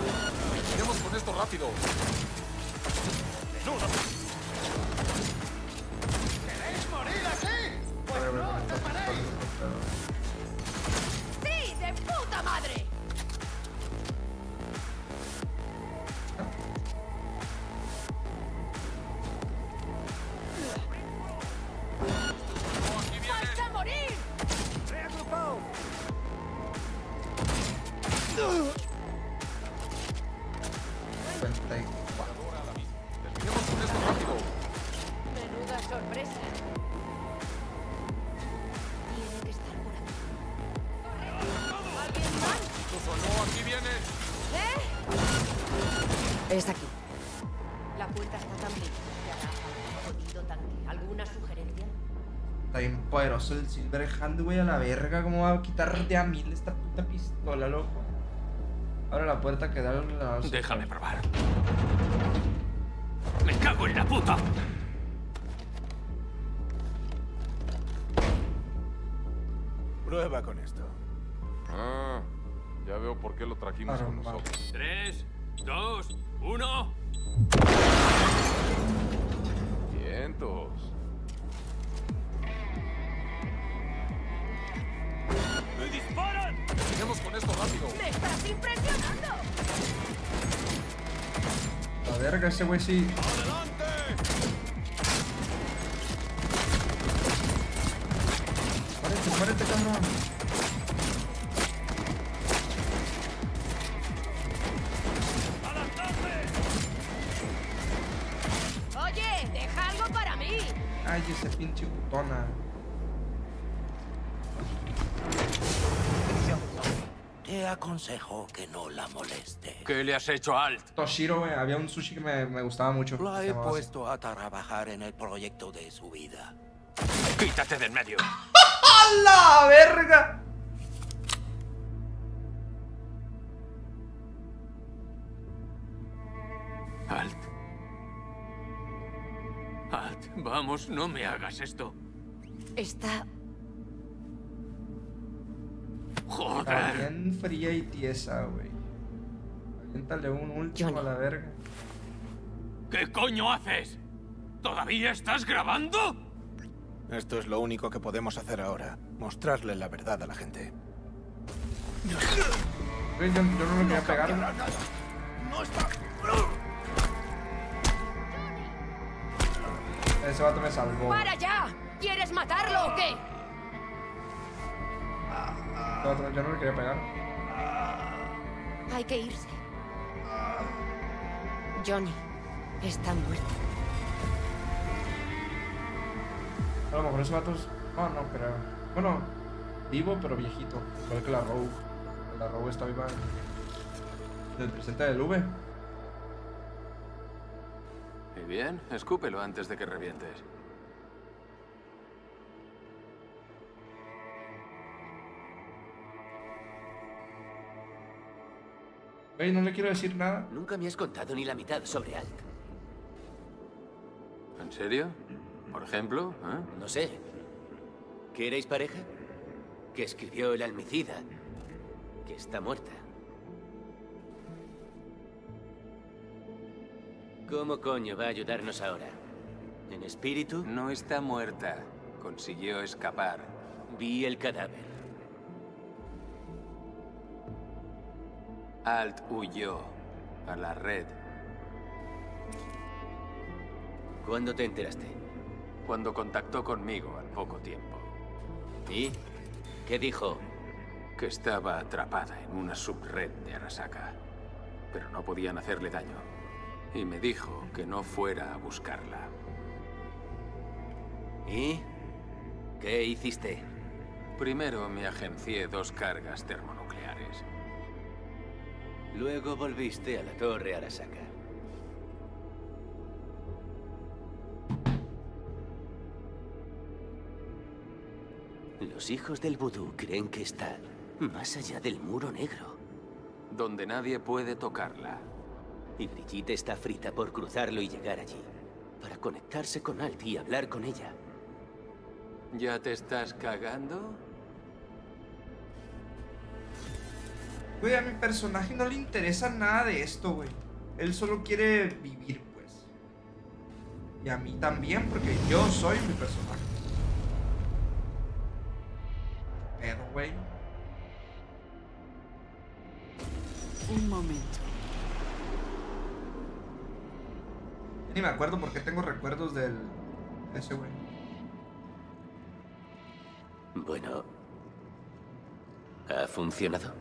Terminemos con esto rápido. ¿Queréis morir así? Con esto, con esto, ¡Sí, de puta madre! Bien poderoso el Silverhand, güey, a la verga. ¿Cómo va a quitar de a mil esta puta pistola, loco? Abre la puerta que da la... Déjame probar. ¡Me cago en la puta! Prueba con esto. Ah, ya veo por qué lo trajimos con nosotros. Tres, dos, ese güey sí. Muérete, cabrón. Oye, deja algo para mí. Ay, ese pinche putona. Te aconsejo que no la moleste. ¿Qué le has hecho a Alt? Toshiro, güey, había un sushi que me, me gustaba mucho. Lo he así. puesto a trabajar en el proyecto de su vida. Quítate del medio. ¡A la verga! Alt. Alt, vamos, no me hagas esto. Está... Está Joder. bien fría y tiesa, güey. Aviéntale un último a la verga. ¿Qué coño haces? ¿Todavía estás grabando? Esto es lo único que podemos hacer ahora. Mostrarle la verdad a la gente. Yo, yo no lo quería pegar. No está. Ese vato me salvó. ¡Para ya! ¿Quieres matarlo o qué? Yo no le quería pegar. Hay que irse. Johnny está muerto. A lo mejor ese vato es... No, no creo. Bueno, vivo pero viejito. Igual que la Rogue. La Rogue está viva en el presente del V. Muy bien, escúpelo antes de que revientes. No le quiero decir nada. Nunca me has contado ni la mitad sobre Alt. ¿En serio? ¿Por ejemplo? ¿eh? No sé. ¿Que erais pareja? Que escribió el almicida. Que está muerta. ¿Cómo coño va a ayudarnos ahora? ¿En espíritu? No está muerta. Consiguió escapar. Vi el cadáver. Alt huyó a la red. ¿Cuándo te enteraste? Cuando contactó conmigo al poco tiempo. ¿Y? ¿Qué dijo? Que estaba atrapada en una subred de Arasaka. Pero no podían hacerle daño. y me dijo que no fuera a buscarla. ¿Y? ¿Qué hiciste? Primero me agencié dos cargas termonucleares. Luego volviste a la torre Arasaka. Los hijos del vudú creen que está más allá del muro negro. Donde nadie puede tocarla. Y Brigitte está frita por cruzarlo y llegar allí. Para conectarse con Alt y hablar con ella. ¿Ya te estás cagando? Güey, a mi personaje no le interesa nada de esto, güey. Él solo quiere vivir, pues. Y a mí también, porque yo soy mi personaje. Pero, güey. Un momento. Ni me acuerdo por qué tengo recuerdos del... Ese, güey. Bueno... ¿Ha funcionado?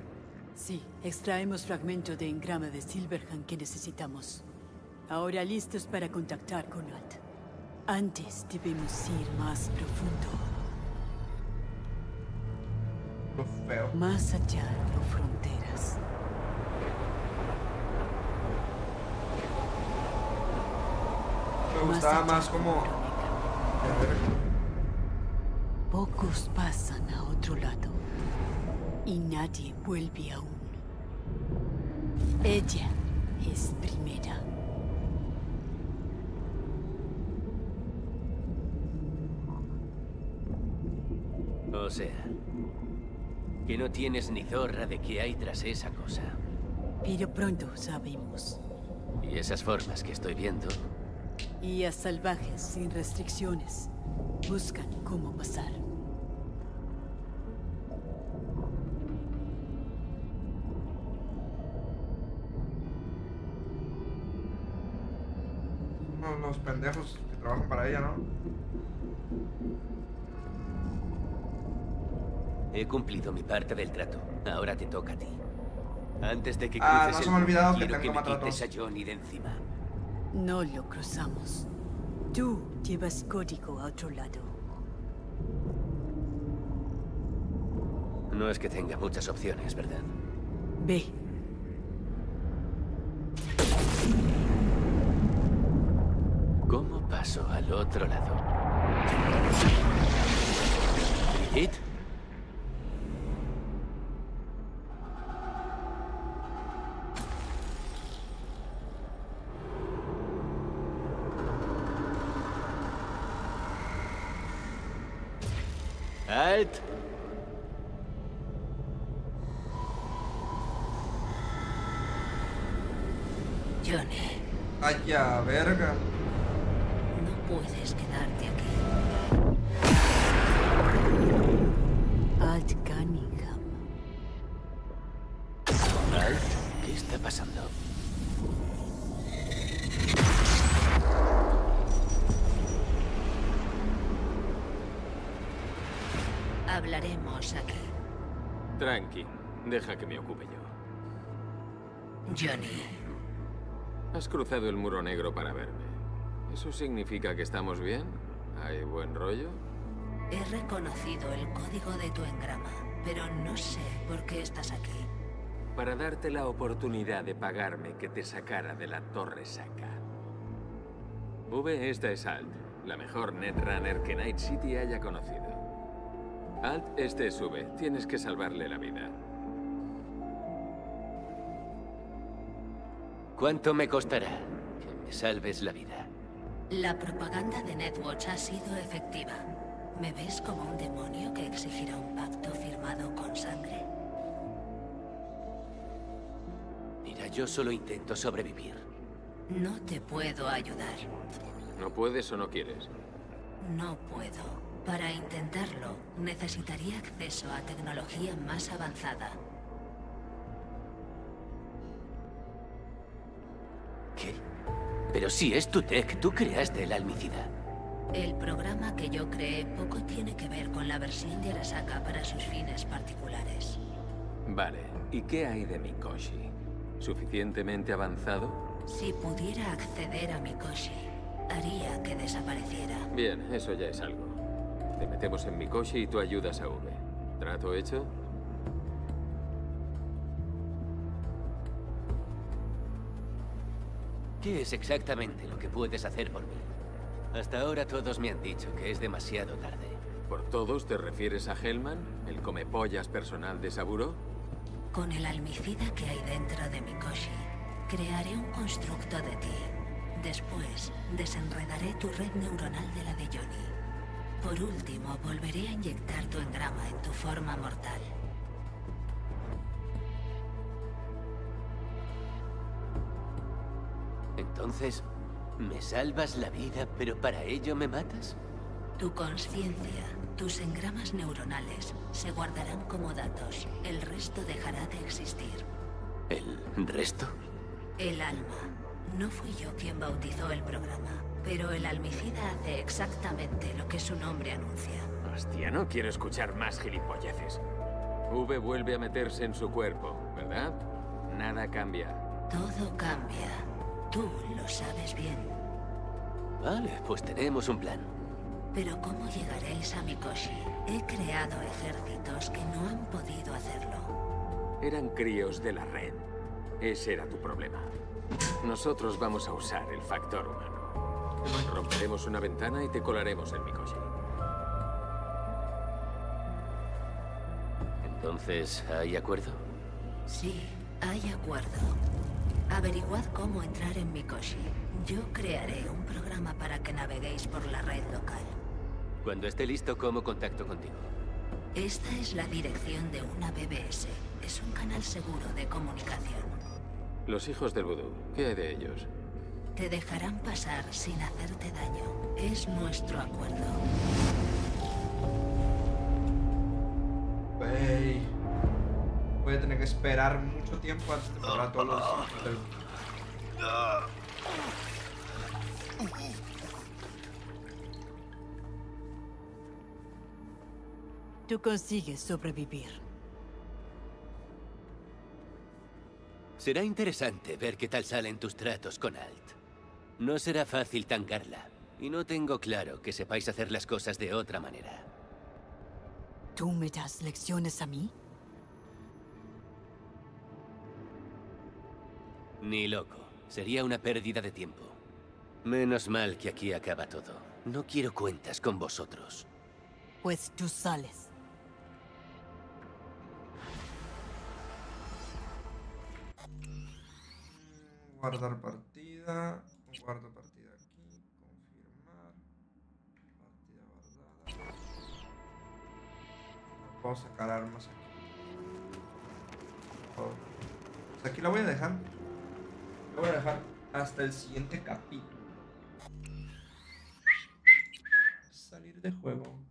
Sí, extraemos fragmento de engrama de Silverhand que necesitamos. Ahora listos para contactar con Alt. Antes debemos ir más profundo. Feo. Más allá de fronteras. Me gustaba más como... Pocos pasan a otro lado. Y nadie vuelve aún. Ella es primera. O sea... Que no tienes ni zorra de qué hay tras esa cosa. Pero pronto sabemos. Y esas formas que estoy viendo... Y a salvajes sin restricciones. Buscan cómo pasar. No, los pendejos que trabajan para ella, ¿no? He cumplido mi parte del trato. Ahora te toca a ti. Antes de que Ah, cruces no se el me ha olvidado que quiero que tengo me quites a Johnny de encima. No lo cruzamos. Tú llevas código a otro lado. No es que tenga muchas opciones, ¿verdad? Ve. ¿Cómo paso al otro lado? ¿Alt? ¿Qué está pasando? Hablaremos aquí. Tranqui, deja que me ocupe yo. Johnny, Has cruzado el muro negro para verme. ¿Eso significa que estamos bien? ¿Hay buen rollo? he reconocido el código de tu engrama, pero no sé por qué estás aquí. Para darte la oportunidad de pagarme que te sacara de la Torre Saca. V, esta es Alt, la mejor netrunner que Night City haya conocido. Alt, este es V. Tienes que salvarle la vida. ¿Cuánto me costará que me salves la vida? La propaganda de Netwatch ha sido efectiva. ¿Me ves como un demonio que exigirá un pacto firmado con sangre? Yo solo intento sobrevivir. No te puedo ayudar. ¿No puedes o no quieres? No puedo. Para intentarlo, necesitaría acceso a tecnología más avanzada. ¿Qué? Pero si es tu tech, tú creaste el almicida. El programa que yo creé poco tiene que ver con la versión de Arasaka para sus fines particulares. Vale. ¿Y qué hay de Mikoshi? ¿Suficientemente avanzado? Si pudiera acceder a Mikoshi, haría que desapareciera. Bien, eso ya es algo. Te metemos en Mikoshi y tú ayudas a V. ¿Trato hecho? ¿Qué es exactamente lo que puedes hacer por mí? Hasta ahora todos me han dicho que es demasiado tarde. ¿Por todos te refieres a Hellman, el comepollas personal de Saburo? Con el almicida que hay dentro de Mikoshi, crearé un constructo de ti. Después, desenredaré tu red neuronal de la de Johnny. Por último, volveré a inyectar tu engrama en tu forma mortal. Entonces, me salvas la vida, pero para ello me matas? Tu conciencia, tus engramas neuronales, se guardarán como datos. El resto dejará de existir. ¿El resto? El alma. No fui yo quien bautizó el programa, pero el almicida hace exactamente lo que su nombre anuncia. Hostia, no quiero escuchar más gilipolleces. V vuelve a meterse en su cuerpo, ¿verdad? Nada cambia. Todo cambia. Tú lo sabes bien. Vale, pues tenemos un plan. Pero ¿cómo llegaréis a Mikoshi? He creado ejércitos que no han podido hacerlo. Eran críos de la red. Ese era tu problema. Nosotros vamos a usar el factor humano. Romperemos una ventana y te colaremos en Mikoshi. Entonces, ¿hay acuerdo? Sí, hay acuerdo. Averiguad cómo entrar en Mikoshi. Yo crearé un programa para que naveguéis por la red local. Cuando esté listo, ¿cómo contacto contigo? Esta es la dirección de una BBS. Es un canal seguro de comunicación. Los hijos del vudú, ¿qué hay de ellos? Te dejarán pasar sin hacerte daño. Es nuestro acuerdo. Wey. Voy a tener que esperar mucho tiempo antes de matar a todos los Tú consigues sobrevivir. Será interesante ver qué tal salen tus tratos con Alt. No será fácil tancarla. Y no tengo claro que sepáis hacer las cosas de otra manera. ¿Tú me das lecciones a mí? Ni loco. Sería una pérdida de tiempo. Menos mal que aquí acaba todo. No quiero cuentas con vosotros. Pues tú sales. Guardar partida. Guardo partida aquí. Confirmar. Partida guardada. Puedo sacar armas aquí. Pues aquí la voy a dejar. La voy a dejar hasta el siguiente capítulo. Salir de juego.